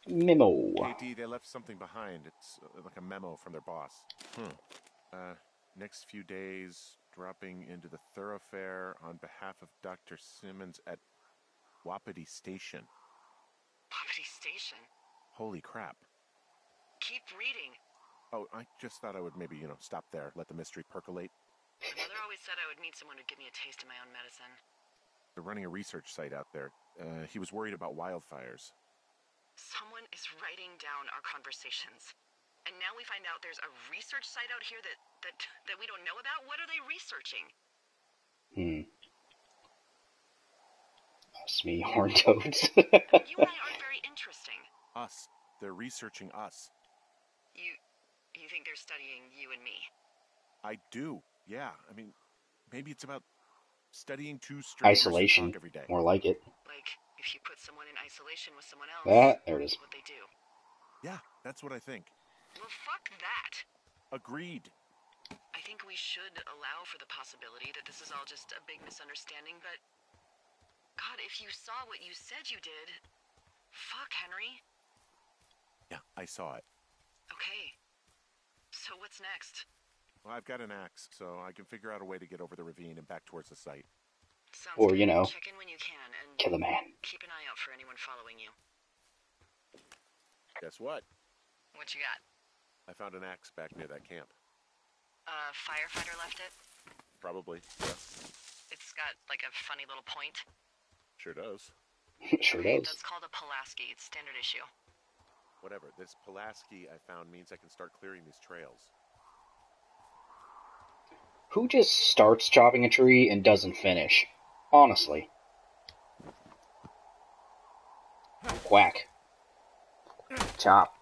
Memo. KD, they left something behind. It's uh, like a memo from their boss. Hmm. Uh, next few days, dropping into the thoroughfare on behalf of Dr. Simmons at Wapiti Station. Wapiti Station. Holy crap. Keep reading. Oh, I just thought I would maybe, you know, stop there, let the mystery percolate. My mother always said I would need someone who'd give me a taste of my own medicine. They're running a research site out there. Uh, he was worried about wildfires. Someone is writing down our conversations. And now we find out there's a research site out here that, that, that we don't know about? What are they researching? Hmm. Us me, [laughs] horn toads. You and I aren't very interesting. Us. They're researching us. You, you think they're studying you and me? I do. Yeah. I mean, maybe it's about studying two strangers Isolation. every day. More like it. Like, if you put someone in isolation with someone else, That there it is. what they do. Yeah, that's what I think. Well, fuck that. Agreed. I think we should allow for the possibility that this is all just a big misunderstanding, but God, if you saw what you said you did. Fuck, Henry. Yeah, I saw it. Okay. So what's next? Well, I've got an axe, so I can figure out a way to get over the ravine and back towards the site. Sounds Or, good. you know, check in when you can and Kill a man. keep an eye out for anyone following you. Guess what? What you got? I found an axe back near that camp. A firefighter left it. Probably. Yeah, It's got like a funny little point. sure does. [laughs] sure does. That's called a Pulaski. It's standard issue. Whatever. This Pulaski I found means I can start clearing these trails. Who just starts chopping a tree and doesn't finish? Honestly. Quack. Chop.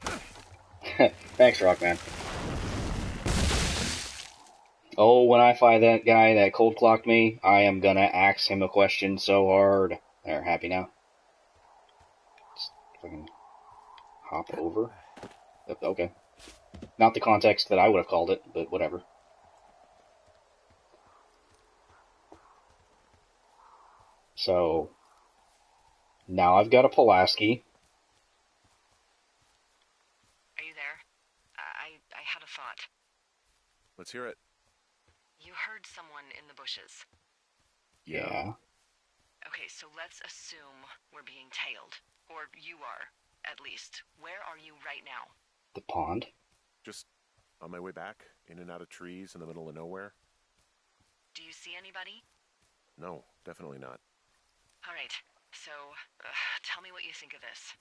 [laughs] Thanks, Rockman. Oh, when I find that guy that cold clocked me, I am gonna ask him a question so hard. There, happy now? Just fucking hop over. Okay. Not the context that I would have called it, but whatever. So now I've got a Pulaski. Are you there? Uh, I I had a thought. Let's hear it. You heard someone in the bushes. Yeah. Okay, so let's assume we're being tailed. Or you are, at least. Where are you right now? The pond. Just on my way back, in and out of trees in the middle of nowhere? Do you see anybody? No, definitely not. All right, so uh, tell me what you think of this.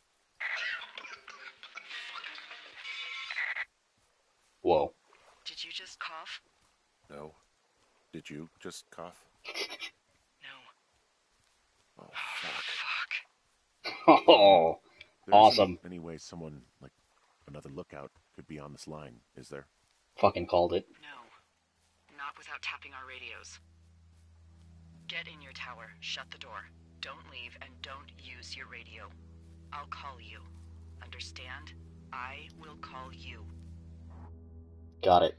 Whoa. Did you just cough? No. Did you just cough? No. Oh, fuck. fuck. Oh, There isn't Awesome. Any way someone, like another lookout, could be on this line, is there? fucking called it. No. Not without tapping our radios. Get in your tower, shut the door. Don't leave, and don't use your radio. I'll call you. Understand? I will call you. Got it.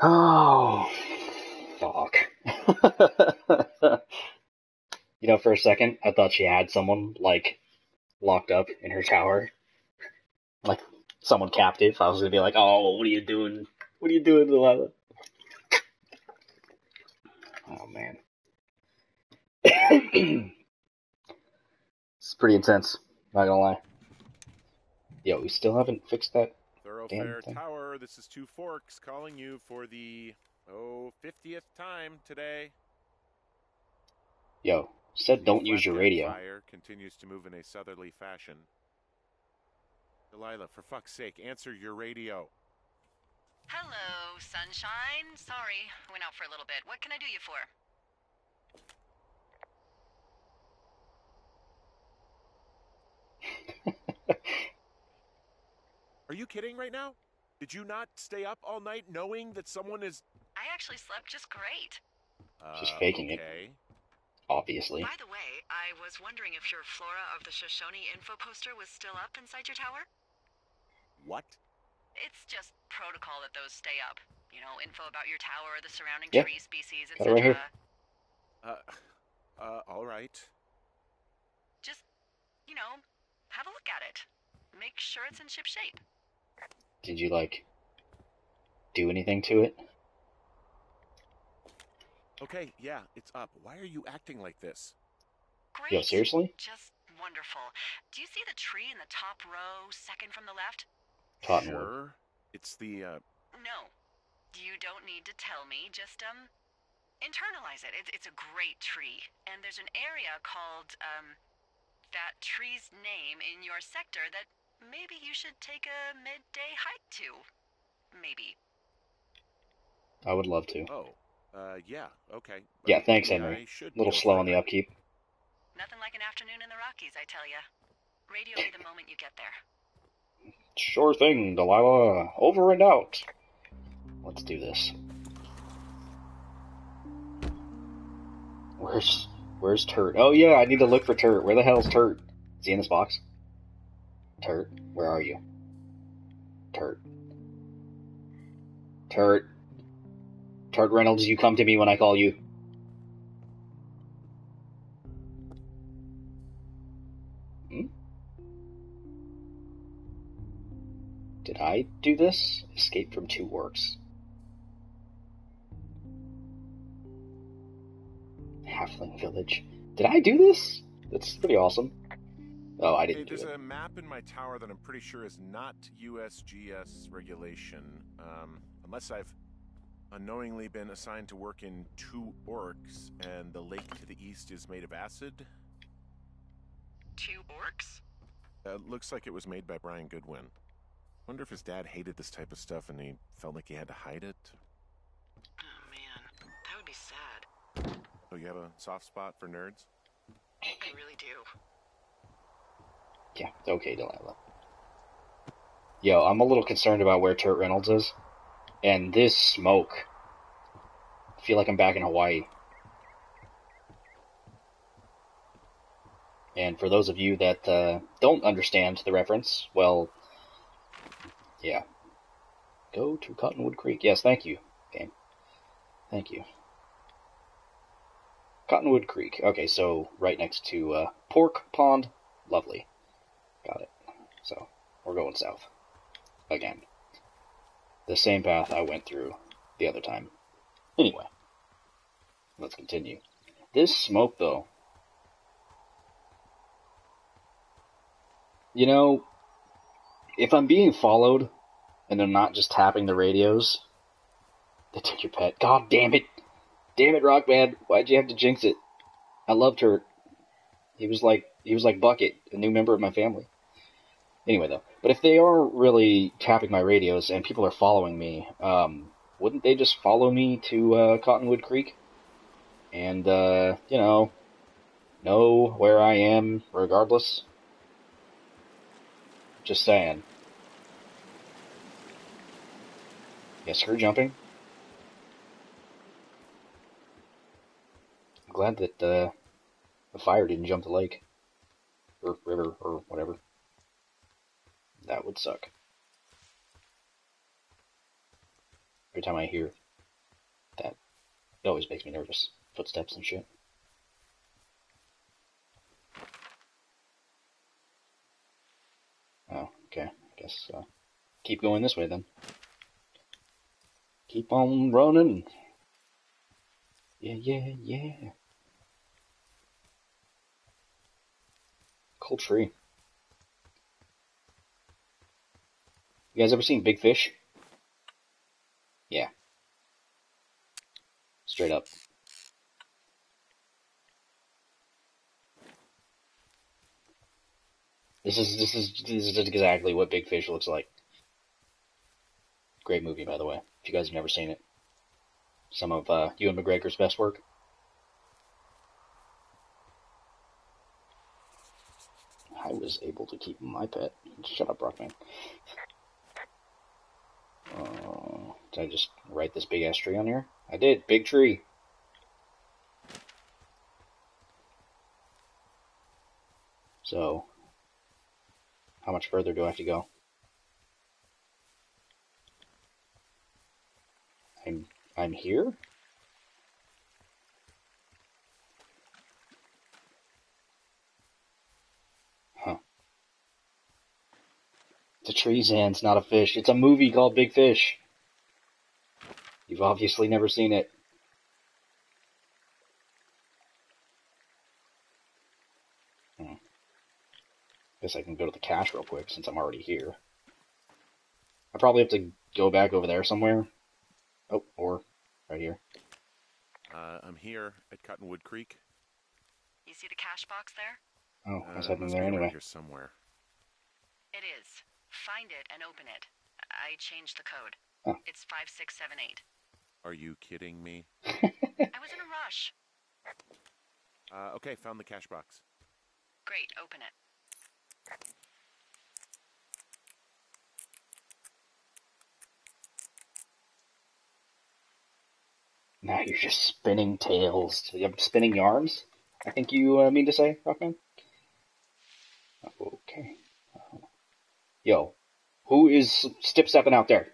Oh, fuck. [laughs] you know, for a second, I thought she had someone, like, locked up in her tower. Like, someone captive. I was gonna be like, oh, what are you doing? What are you doing, Delilah? Oh, man. [coughs] it's pretty intense, not gonna lie. Yo, we still haven't fixed that Thoroughfare thing. Tower, this is Two Forks calling you for the, oh, 50th time today. Yo, said don't use your radio. Fire continues to move in a southerly fashion. Delilah, for fuck's sake, answer your radio. Hello, sunshine. Sorry, I went out for a little bit. What can I do you for? Are you kidding right now? Did you not stay up all night knowing that someone is. I actually slept just great. Just Uh, faking it. Okay. Obviously. By the way, I was wondering if your Flora of the Shoshone info poster was still up inside your tower? What? It's just protocol that those stay up. You know, info about your tower, the surrounding Yeah. tree species, Got it right etc. here. Uh, uh, alright. Just, you know, have a look at it. Make sure it's in ship shape. Did you like do anything to it? Okay, yeah, it's up. Why are you acting like this? Great. Yo, seriously? Just wonderful. Do you see the tree in the top row, second from the left? Cottonwood. Sure. It's the, uh, No. You don't need to tell me. Just, um, internalize it. It's, it's a great tree. And there's an area called, um, that tree's name in your sector that maybe you should take a midday hike to. Maybe. I would love to. oh, uh, yeah, okay. Yeah, thanks, Henry. I A little slow on the upkeep. Nothing like an afternoon in the Rockies, I tell ya. Radio me the moment you get there. Sure thing, Delilah. Over and out. Let's do this. Where's Where's Turt? Oh yeah, I need to look for Turt. Where the hell's Turt? Is he in this box? Turt, where are you? Turt. Turt. Turt Reynolds, you come to me when I call you. Hmm? Did I do this? Escape from two works. Halfling Village. Did I do this? That's pretty awesome. Oh, I didn't. Hey, there's a map in my tower that I'm pretty sure is not USGS regulation, um, unless I've unknowingly been assigned to work in two orcs, and the lake to the east is made of acid. Two orcs? Uh, looks like it was made by Brian Goodwin. Wonder if his dad hated this type of stuff and he felt like he had to hide it. Oh man, that would be sad. Oh, you have a soft spot for nerds? I really do. Yeah, okay, Delilah. Yo, I'm a little concerned about where Turt Reynolds is. And this smoke. I feel like I'm back in Hawaii. And for those of you that uh, don't understand the reference, well, yeah. Go to Cottonwood Creek. Yes, thank you, game. Thank you. Cottonwood Creek. Okay, so right next to uh, Pork Pond. Lovely. Got it. So, we're going south. Again. The same path I went through the other time. Anyway. Let's continue. This smoke, though. You know, if I'm being followed and they're not just tapping the radios, they take your pet. God damn it! Damn it, Rockman! Why'd you have to jinx it? I loved her. He was like he was like Bucket, a new member of my family. Anyway, though, but if they are really tapping my radios and people are following me, um, wouldn't they just follow me to uh, Cottonwood Creek and uh, you know know where I am regardless? Just saying. Yes, her jumping. I'm glad that uh, the fire didn't jump the lake or river or whatever. That would suck. Every time I hear that, it always makes me nervous. Footsteps and shit. Oh, okay. I guess uh, keep going this way then. Keep on running. Yeah, yeah, yeah. Cool tree. You guys ever seen Big Fish? Yeah. Straight up. This is this is this is exactly what Big Fish looks like. Great movie, by the way. If you guys have never seen it, some of uh, Ewan McGregor's best work. I was able to keep my pet. Shut up, Rockman. Uh, did I just write this big ass tree on here? I did. Big tree. So, how much further do I have to go? I'm I'm here. Huh. It's a tree's hand, it's not a fish. It's a movie called Big Fish. You've obviously never seen it. Hmm. Guess I can go to the cache real quick since I'm already here. I probably have to go back over there somewhere. Oh, or right here. Uh, I'm here at Cottonwood Creek. You see the cache box there? Oh, I was Uh, heading there be around anyway. here somewhere. It is. Find it and open it. I changed the code. Oh. It's 5678. Are you kidding me? [laughs] I was in a rush. Uh, okay, found the cache box. Great, open it. Now you're just spinning tales. Yep, spinning yarns. I think you uh, mean to say, Rockman. Okay. Yo, who is step stepping out there?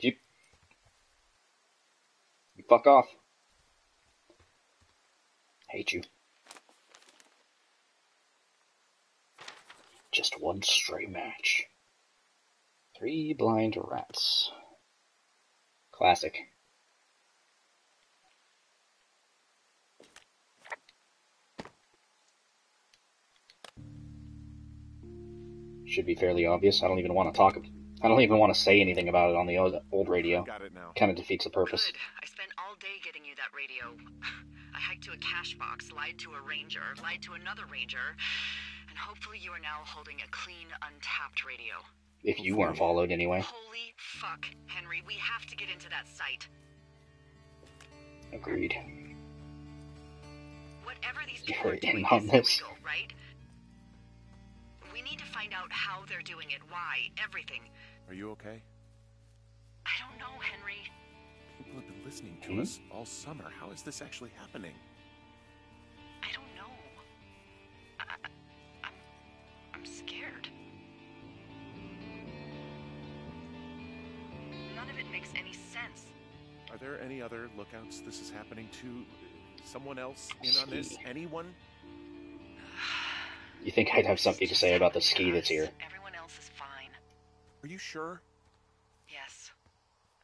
You, fuck off. Hate you. Just one stray match. Three blind rats. Classic. Should be fairly obvious. I don't even want to talk. I don't even want to say anything about it on the old, old radio. Got it now. Kind of defeats the purpose. Good. I spent all day getting you that radio. [sighs] I hiked to a cache box, lied to a ranger, lied to another ranger, and hopefully you are now holding a clean, untapped radio. If you weren't followed anyway. Holy fuck, Henry, we have to get into that site. Agreed. Whatever these people are doing in on is this. illegal, right? We need to find out how they're doing it, why, everything. Are you okay? I don't know, Henry. People have been listening to Hmm? us all summer. How is this actually happening? I don't know. I, I- I'm, I'm scared. None of it makes any sense. Are there any other lookouts this is happening to? Someone else in on this? Anyone? You think I'd have something to say about the ski that's here? Everyone else is fine. Are you sure? Yes.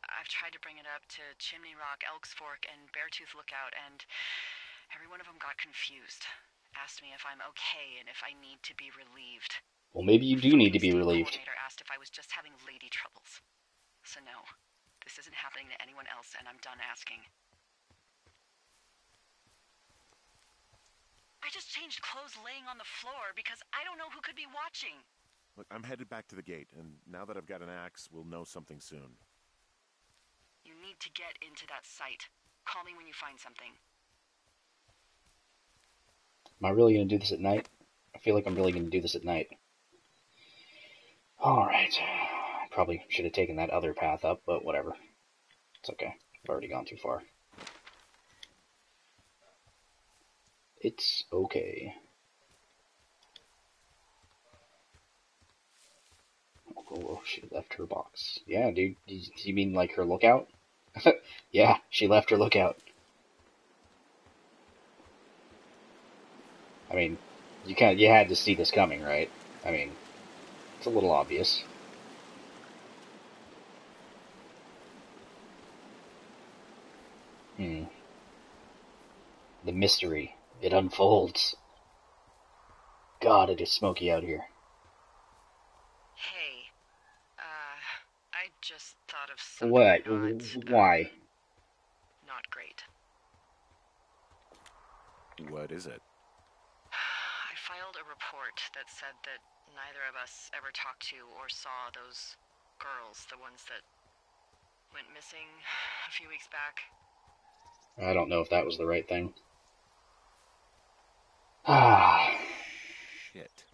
I've tried to bring it up to Chimney Rock, Elks Fork, and Beartooth Lookout, and every one of them got confused. Asked me if I'm okay and if I need to be relieved. Well, maybe you do need to be State relieved. coordinator asked if I was just having lady troubles. So no, this isn't happening to anyone else, and I'm done asking. I just changed clothes laying on the floor because I don't know who could be watching. Look, I'm headed back to the gate, and now that I've got an axe, we'll know something soon. You need to get into that site. Call me when you find something. Am I really going to do this at night? I feel like I'm really going to do this at night. Alright. I probably should have taken that other path up, but whatever. It's okay. I've already gone too far. It's okay. Oh, oh, she left her box. Yeah, dude. You, you mean like her lookout? [laughs] yeah, she left her lookout. I mean, you kind of, you had to see this coming, right? I mean, it's a little obvious. Hmm. The mystery. It unfolds. God, it is smoky out here. Hey, uh, I just thought of something What? not, uh, Why? not great. What is it? [sighs] I filed a report that said that neither of us ever talked to or saw those girls, the ones that went missing [sighs] a few weeks back. I don't know if that was the right thing. Ah. Shit.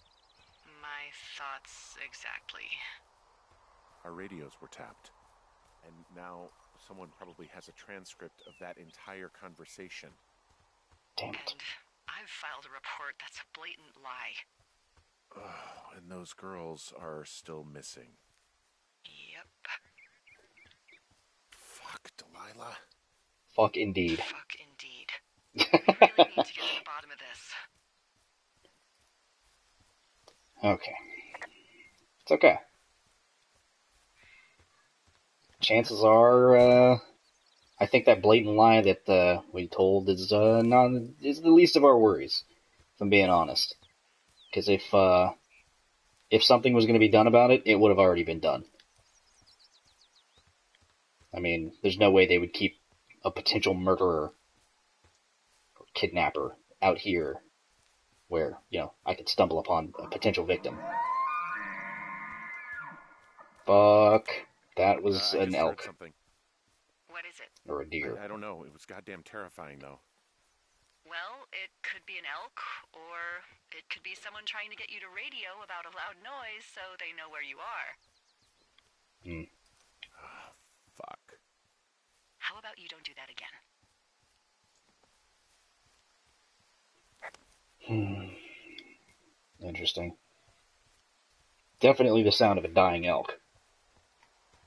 My thoughts exactly. Our radios were tapped. And now someone probably has a transcript of that entire conversation. Damn it. And I've filed a report that's a blatant lie. Oh, and those girls are still missing. Yep. Fuck, Delilah. Fuck indeed. Fuck indeed. [laughs] We really need to get to the bottom of this. Okay. It's okay. Chances are, uh, I think that blatant lie that uh, we told is uh, not is the least of our worries, if I'm being honest. Because if uh, if something was going to be done about it, it would have already been done. I mean, there's no way they would keep a potential murderer or kidnapper out here where, you know, I could stumble upon a potential victim. Fuck. That was Uh, an elk Something. What is it? or a deer. I, I don't know. It was goddamn terrifying, though. Well, it could be an elk, or it could be someone trying to get you to radio about a loud noise so they know where you are. Hmm. Fuck. How about you don't do that again? Hmm. Interesting. Definitely the sound of a dying elk.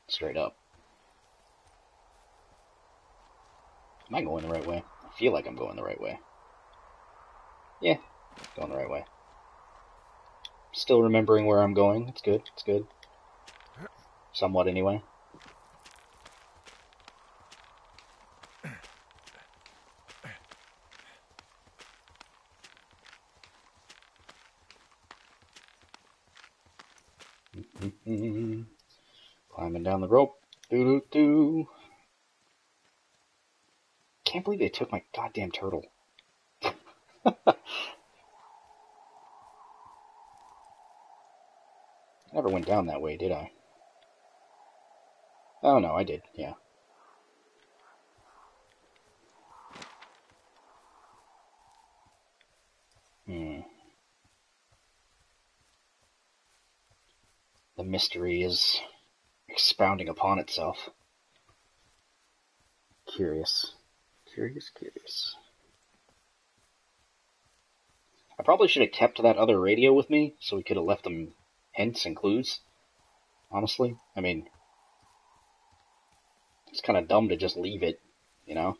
Straight up. Am I going the right way? I feel like I'm going the right way. Yeah, going the right way. Still remembering where I'm going. It's good. It's good. Somewhat, anyway. Climbing down the rope. Doo doo doo. Can't believe they took my goddamn turtle. [laughs] Never went down that way, did I? Oh no, I did, yeah. Hmm. The mystery is expounding upon itself. Curious. Curious, curious. I probably should have kept that other radio with me so we could have left them hints and clues. Honestly, I mean, it's kind of dumb to just leave it, you know?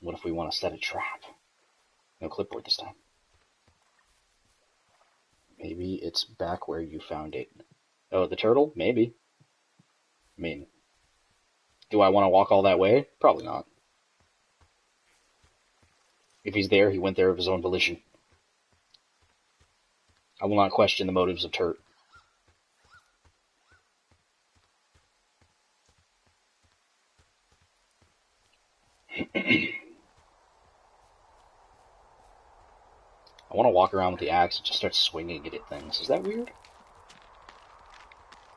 What if we want to set a trap? No clipboard this time. Maybe it's back where you found it. Oh, the turtle? Maybe. I mean, do I want to walk all that way? Probably not. If he's there, he went there of his own volition. I will not question the motives of Turt. [clears throat] I want to walk around with the axe and just start swinging it at things. Is that weird?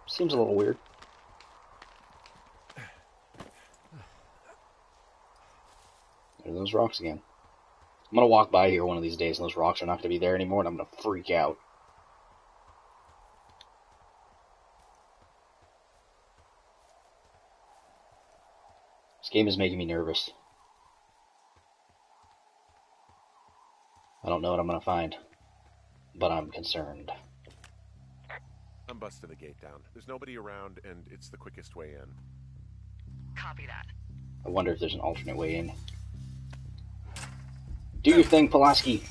Seems a little weird. There are those rocks again. I'm gonna walk by here one of these days and those rocks are not gonna be there anymore and I'm gonna freak out. This game is making me nervous. Don't know what I'm gonna find, but I'm concerned. I'm busting the gate down. There's nobody around, and it's the quickest way in. Copy that. I wonder if there's an alternate way in. Do your thing, Pulaski.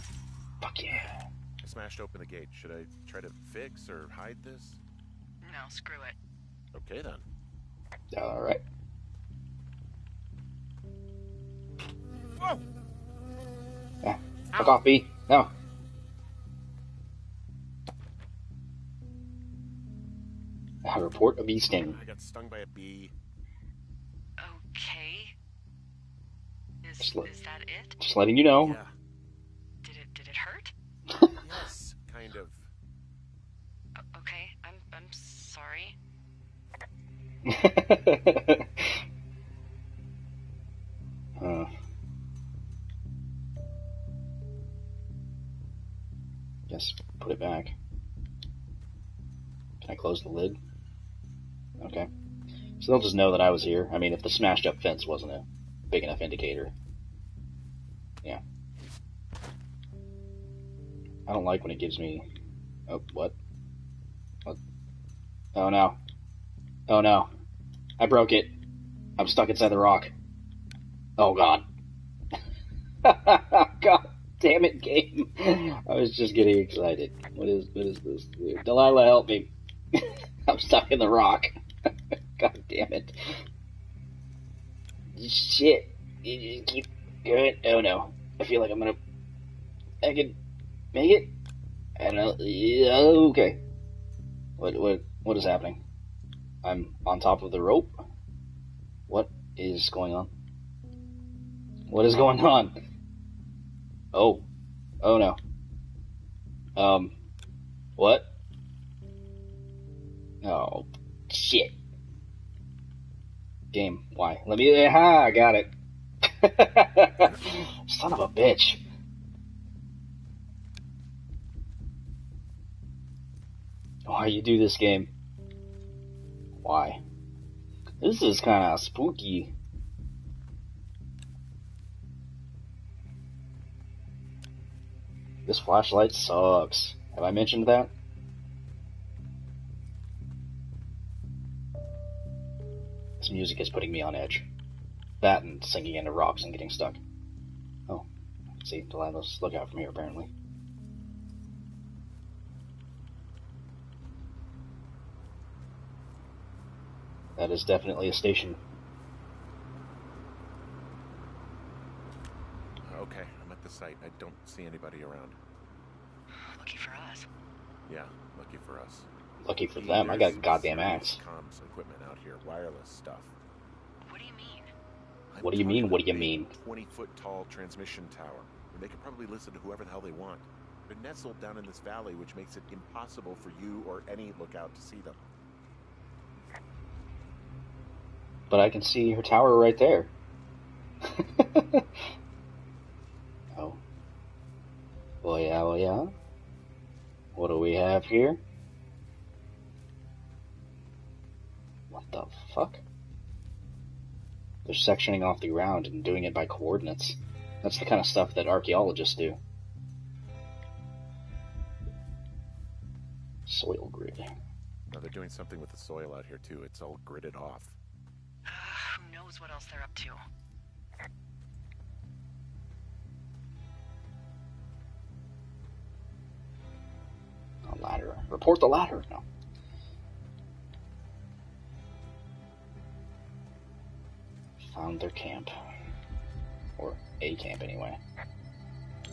Fuck yeah. I smashed open the gate. Should I try to fix or hide this? No, screw it. Okay then. All right. Whoa! Yeah. Fuck off, B. No. I report a bee sting. I got stung by a bee. Okay. Is Just let- is that it? Just letting you know. Yeah. Did it did it hurt? [laughs] Yes, kind of. O- okay, I'm I'm sorry. [laughs] Guess put it back. Can I close the lid? Okay. So they'll just know that I was here. I mean, if the smashed up fence wasn't a big enough indicator. Yeah. I don't like when it gives me. Oh, what? What? Oh no. Oh no. I broke it. I'm stuck inside the rock. Oh god. [laughs] god damn it, game. [laughs] I was just getting excited. What is what is this? Delilah, help me. [laughs] I'm stuck in the rock. [laughs] god damn it. Shit. You just keep going. Oh no. I feel like I'm gonna. I can make it. And I don't know. Yeah, Okay. What what what is happening? I'm on top of the rope. What is going on? What is going on? Oh. Oh no. Um. What? Oh. Shit. Game. Why? Let me. Ha! I got it. [laughs] Son of a bitch. Why you do this game? Why? This is kind of spooky. This flashlight sucks. Have I mentioned that? This music is putting me on edge. That and sinking into rocks and getting stuck. Oh, I can see Delilah's lookout from here apparently. That is definitely a station the site. I don't see anybody around. [sighs] Lucky for us. Yeah, lucky for us. Lucky for them, I got a goddamn axe. Comms equipment out here, wireless stuff. What do you mean? What do you mean, what do you mean? 20 foot tall transmission tower. And they can probably listen to whoever the hell they want. They're nestled down in this valley, which makes it impossible for you or any lookout to see them. But I can see her tower right there. [laughs] Well, yeah, well, yeah. What do we have here? What the fuck? They're sectioning off the ground and doing it by coordinates. That's the kind of stuff that archaeologists do. Soil grid. Now they're doing something with the soil out here too. It's all gridded off. Uh, [sighs] who knows what else they're up to? A ladder. Report the ladder. No. Found their camp. Or a camp anyway.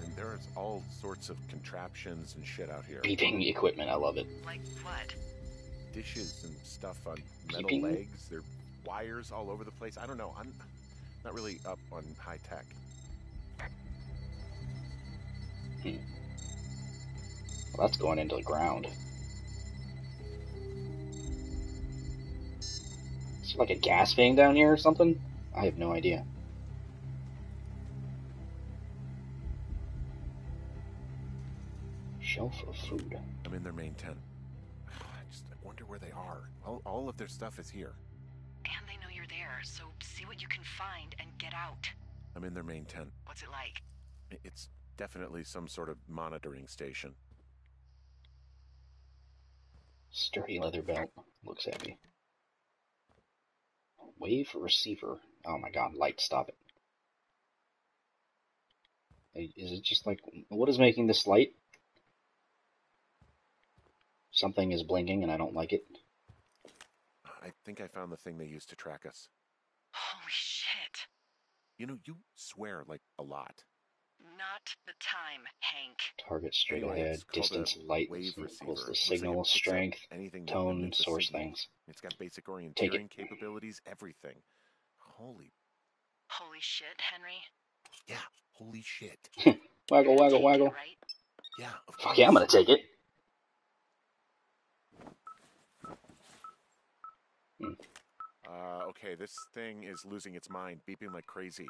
And there's all sorts of contraptions and shit out here. Beeping equipment. I love it. Like what? Dishes and stuff on metal Beeping? legs. There are wires all over the place. I don't know. I'm not really up on high tech. Hmm. Well, that's going into the ground. Is there like a gas vein down here or something? I have no idea. Shelf of food. I'm in their main tent. [sighs] I just I wonder where they are. All, all of their stuff is here. And they know you're there, so see what you can find and get out. I'm in their main tent. What's it like? It's definitely some sort of monitoring station. Sturdy leather belt. Looks heavy. Wave receiver. Oh my god, light, stop it. Is it just like. What is making this light? Something is blinking and I don't like it. I think I found the thing they used to track us. Holy shit. You know, you swear like a lot. Not the time, Hank. Target straight Anyway, ahead, it's called distance, light wave equals receiver. the Looks like signal, strength, anything tone, source signal. things. It's got basic Take orienteering capabilities, everything. Holy, Holy shit, Henry. yeah, holy shit. [laughs] Waggle, You're waggle, it, waggle. right? Yeah, of Fuck yeah, I'm gonna take it. Uh, okay, this thing is losing its mind, beeping like crazy.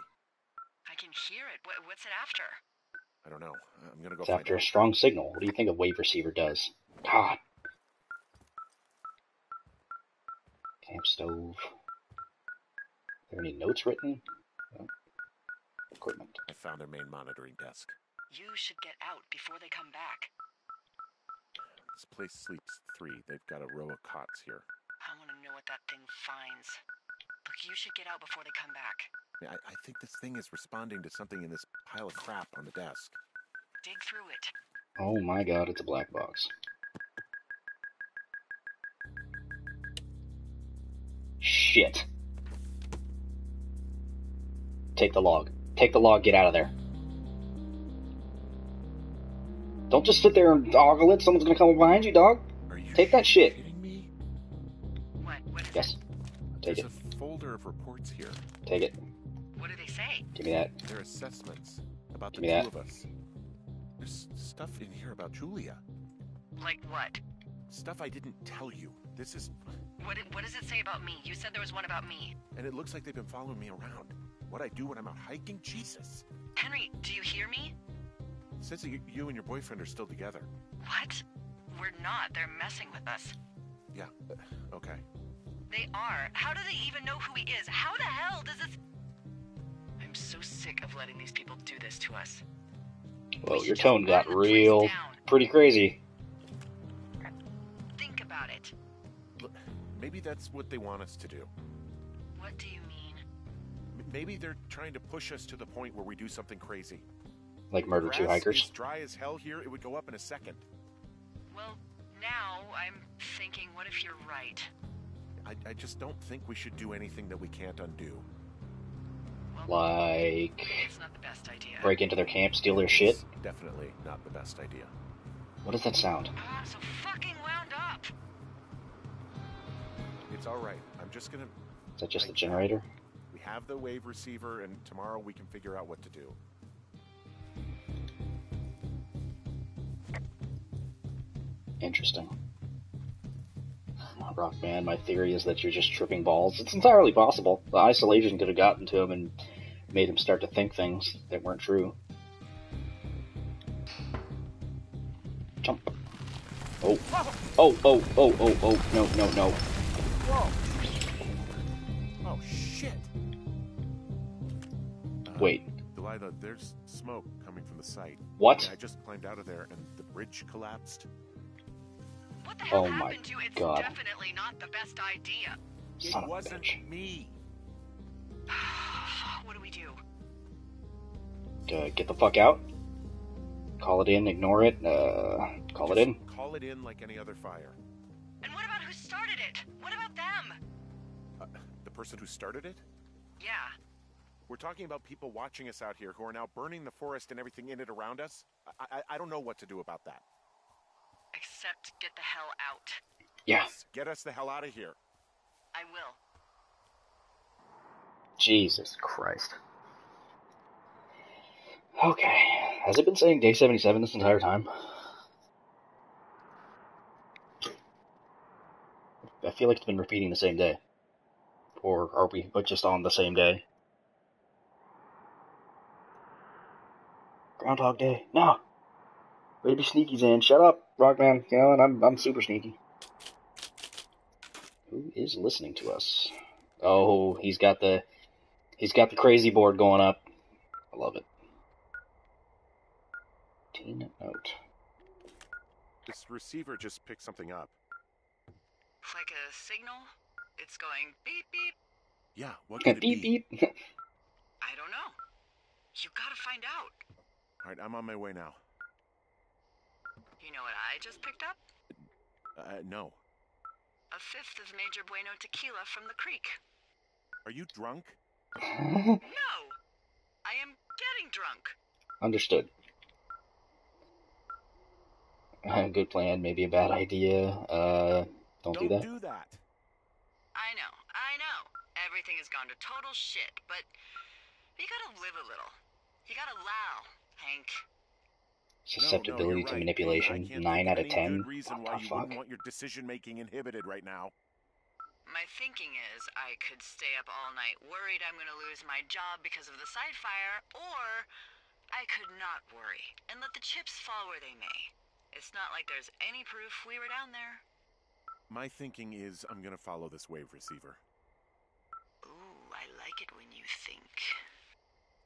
I can hear it. What, what's it after? I don't know. I'm gonna go It's find after a strong signal. What do you think a wave receiver does? God. Camp stove. Are there any notes written? No. Equipment. I found their main monitoring desk. You should get out before they come back. This place sleeps three. They've got a row of cots here. I want to know what that thing finds. Look, you should get out before they come back. I, I think this thing is responding to something in this pile of crap on the desk. Dig through it. Oh my god, it's a black box. Shit. Take the log. Take the log, get out of there. Don't just sit there and ogle it. Someone's gonna come up behind you, dog. Are you Take that shit. kidding me? What? What is Yes. Take There's it. A folder of reports here. Take it. What do they say? Give me that. They're assessments about the two that. of us. There's stuff in here about Julia. Like what? Stuff I didn't tell you. This is. What, did- what does it say about me? You said there was one about me. And it looks like they've been following me around. What I do when I'm out hiking? Jesus. Henry, do you hear me? It says that you, you and your boyfriend are still together. What? We're not. They're messing with us. Yeah. uh, Okay. They are. How do they even know who he is? How the hell does this. I'm so sick of letting these people do this to us. Well, We your tone got burn the place real, pretty crazy. Think about it. Maybe that's what they want us to do. What do you mean? Maybe they're trying to push us to the point where we do something crazy. Like murder two hikers. is dry as hell here. It would go up in a second. Well, now I'm thinking, what if you're right? I, I just don't think we should do anything that we can't undo. Like it's not the best idea. break into their camp, steal their shit. It's definitely not the best idea. What does that sound? Oh, I'm so fucking wound up. It's all right. I'm just gonna. Is that just the generator? We have the wave receiver, and tomorrow we can figure out what to do. Interesting. Rockman, my theory is that you're just tripping balls. It's entirely possible. The isolation could have gotten to him and made him start to think things that weren't true. Jump. Oh. Oh, oh, oh, oh, oh, no, no, no. Whoa! Oh shit! Uh, Wait, Delilah, there's smoke coming from the site. what? I just climbed out of there, and the bridge collapsed. What the hell Oh my happened to you? It's God. definitely not the best idea. Son it wasn't bitch. me. [sighs] what do we do? Uh, get the fuck out? Call it in, ignore it, uh, call it in. Call it in like any other fire. And what about who started it? What about them? Uh, the person who started it? Yeah. We're talking about people watching us out here who are now burning the forest and everything in it around us. I, I, I don't know what to do about that. Except get the hell out. Yeah, Get us the hell out of here. I will. Jesus Christ. Okay. Has it been saying day 77 this entire time? I feel like it's been repeating the same day. Or are we but just on the same day? Groundhog Day. No! Way to be sneaky, Zan. Shut up, Rockman. You know, and I'm, I'm super sneaky. Who is listening to us? Oh, he's got the he's got the crazy board going up. I love it. Teen note. This receiver just picked something up. It's like a signal. It's going beep beep. Yeah, what could it be? beep be? beep. [laughs] I don't know. You gotta find out. All right, I'm on my way now. You know what I just picked up? Uh, no. A fifth of Major Bueno tequila from the creek. Are you drunk? No! I am getting drunk. Understood. Good plan, maybe a bad idea. Uh, don't, do that. do that. I know, I know. Everything has gone to total shit, but you gotta live a little. You gotta allow, Hank. Susceptibility no, no, to you're right. manipulation, 9 out of of 10. Good reason What why the you fuck? wouldn't want your decision making inhibited right now. My thinking is I could stay up all night worried I'm gonna lose my job because of the side fire, or I could not worry and let the chips fall where they may. It's not like there's any proof we were down there. My thinking is I'm gonna follow this wave receiver. Ooh, I like it when you think.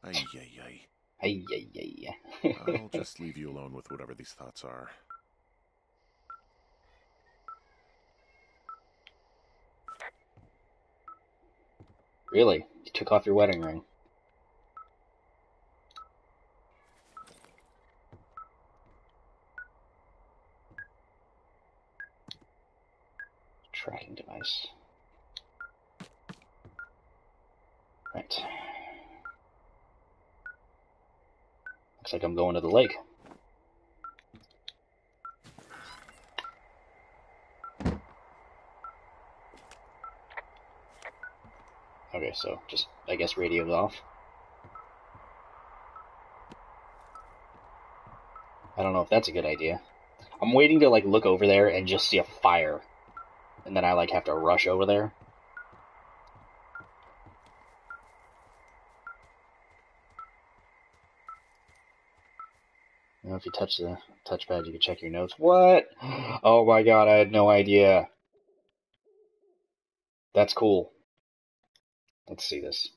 Ay, ay, ay. Ay, ay, ay. I'll [laughs] just leave you alone with whatever these thoughts are. really? You took off your wedding ring. Tracking device. Right. Looks like I'm going to the lake. Okay, so just, I guess, radio's off. I don't know if that's a good idea. I'm waiting to, like, look over there and just see a fire. And then I, like, have to rush over there. Know, if you touch the touchpad, you can check your notes. What? Oh my god, I had no idea. That's cool. Let's see this.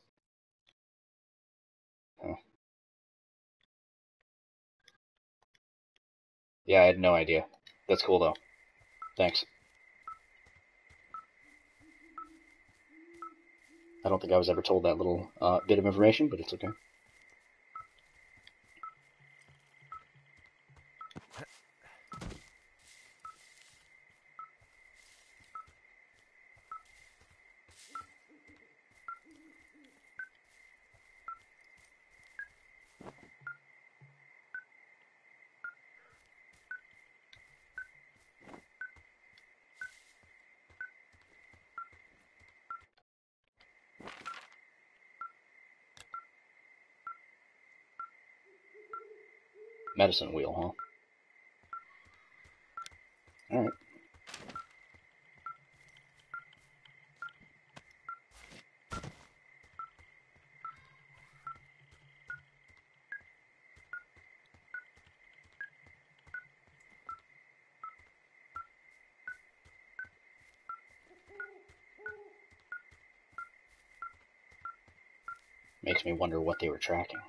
Huh. Yeah, I had no idea. That's cool though. Thanks. I don't think I was ever told that little uh, bit of information, but it's okay. Wheel, huh? Alright. Makes me wonder what they were tracking.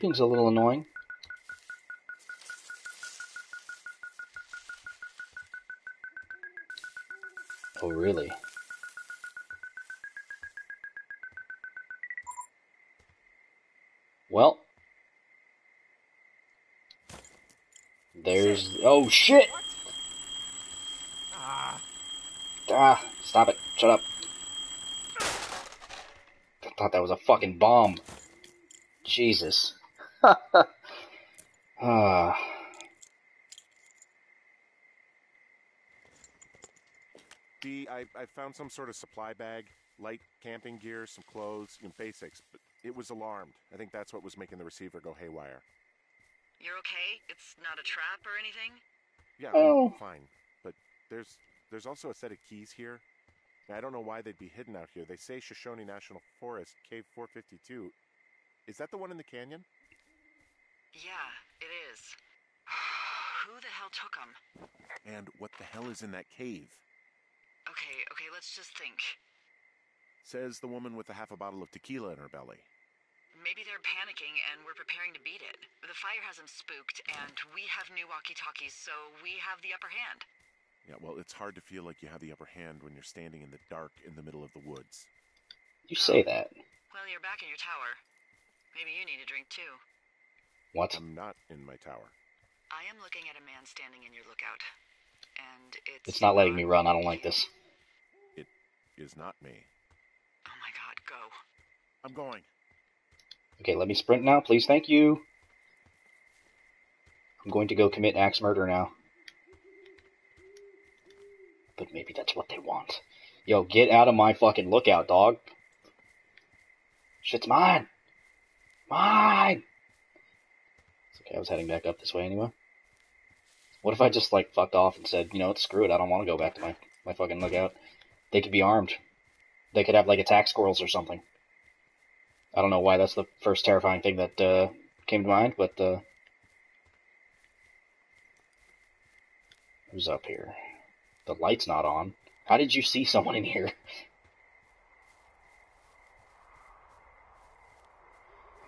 Beeping's a little annoying. Oh, really? Well. There's... Oh, shit! Ah, stop it. Shut up. I thought that was a fucking bomb. Jesus. [laughs] ah. D, I, I found some sort of supply bag, light camping gear, some clothes, you know, basics, but it was alarmed. I think that's what was making the receiver go haywire. You're okay? It's not a trap or anything? Yeah, Oh. I'm fine. But there's there's also a set of keys here. I don't know why they'd be hidden out here. They say Shoshone National Forest, Cave 452. Is that the one in the canyon? Yeah, it is. [sighs] Who the hell took them? And what the hell is in that cave? Okay, okay, let's just think. Says the woman with a half a bottle of tequila in her belly. Maybe they're panicking and we're preparing to beat it. The fire has them spooked, and we have new walkie talkies, so we have the upper hand. Yeah, well, it's hard to feel like you have the upper hand when you're standing in the dark in the middle of the woods. You say that. Well, you're back in your tower. Maybe you need a drink too. What? I'm not in my tower. I am looking at a man standing in your lookout. And it's. It's not letting me run. I don't like this. It is not me. Oh my god, go. I'm going. Okay, let me sprint now, please. Thank you. I'm going to go commit axe murder now. But maybe that's what they want. Yo, get out of my fucking lookout, dog. Shit's mine. Mine. Okay, I was heading back up this way anyway. What if I just, like, fucked off and said, you know what, screw it, I don't want to go back to my, my fucking lookout. They could be armed. They could have, like, attack squirrels or something. I don't know why that's the first terrifying thing that uh, came to mind, but uh, who's up here? The light's not on. How did you see someone in here? [laughs]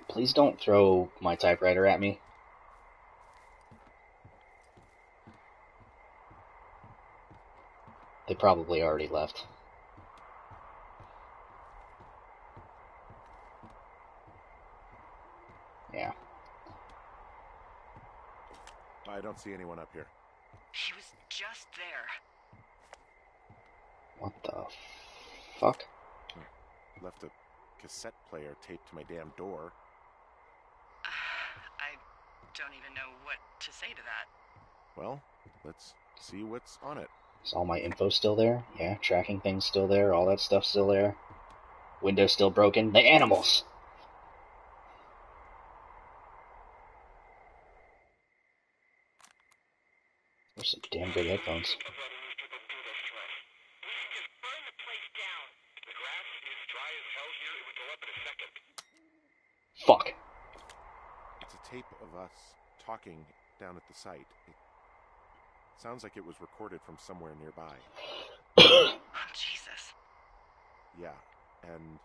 Please don't throw my typewriter at me. They probably already left. Yeah. I don't see anyone up here. He was just there. What the fuck? Hmm. Left a cassette player taped to my damn door. [sighs] I don't even know what to say to that. Well, let's see what's on it. Is all my info still there? Yeah, tracking things still there, all that stuff still there. Window still broken. The animals! There's some damn good headphones. Fuck. It's a tape of us talking down at the site. It sounds like it was recorded from somewhere nearby. [coughs] Oh, Jesus. Yeah, and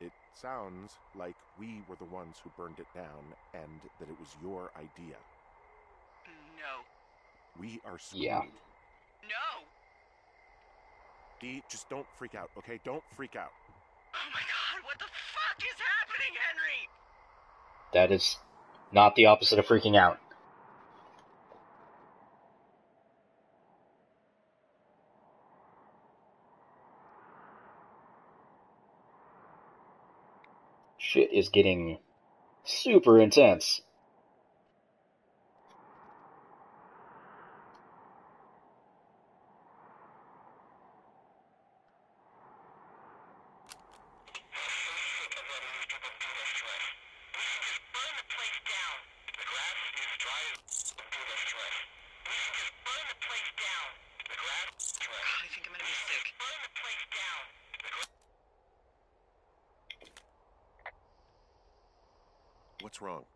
it sounds like we were the ones who burned it down and that it was your idea. No. We are screwed. Yeah. No! Dee, just don't freak out, okay? Don't freak out. Oh my god, what the fuck is happening, Henry? That is not the opposite of freaking out. shit is getting super intense. God, I think I'm gonna be sick. What's wrong?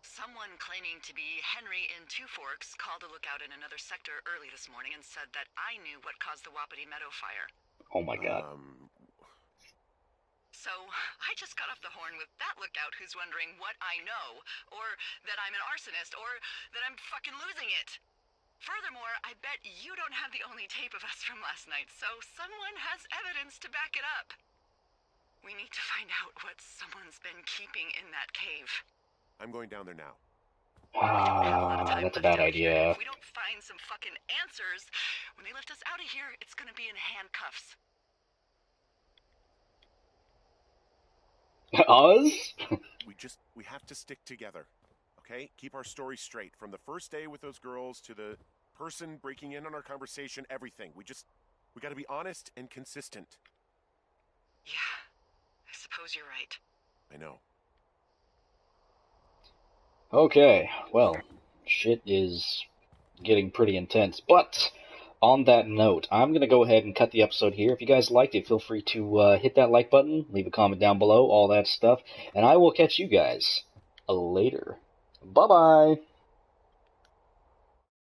Someone claiming to be Henry in Two Forks called a lookout in another sector early this morning and said that I knew what caused the Wapiti Meadow fire. Oh my god. Um, So I just got off the horn with that lookout who's wondering what I know, or that I'm an arsonist, or that I'm fucking losing it. Furthermore, I bet you don't have the only tape of us from last night, so someone has evidence to back it up. We need to find out what someone's been keeping in that cave. I'm going down there now. Ah, that's a bad idea. If we don't find some fucking answers, when they lift us out of here, it's gonna be in handcuffs. [laughs] Us? We just we have to stick together. Okay? Keep our story straight from the first day with those girls to the person breaking in on our conversation, everything. We just we got to be honest and consistent. Yeah, I suppose you're right. I know. Okay, well, shit is getting pretty intense. But on that note, I'm gonna go ahead and cut the episode here. If you guys liked it, feel free to uh, hit that like button, leave a comment down below, all that stuff, and I will catch you guys later. Bye bye.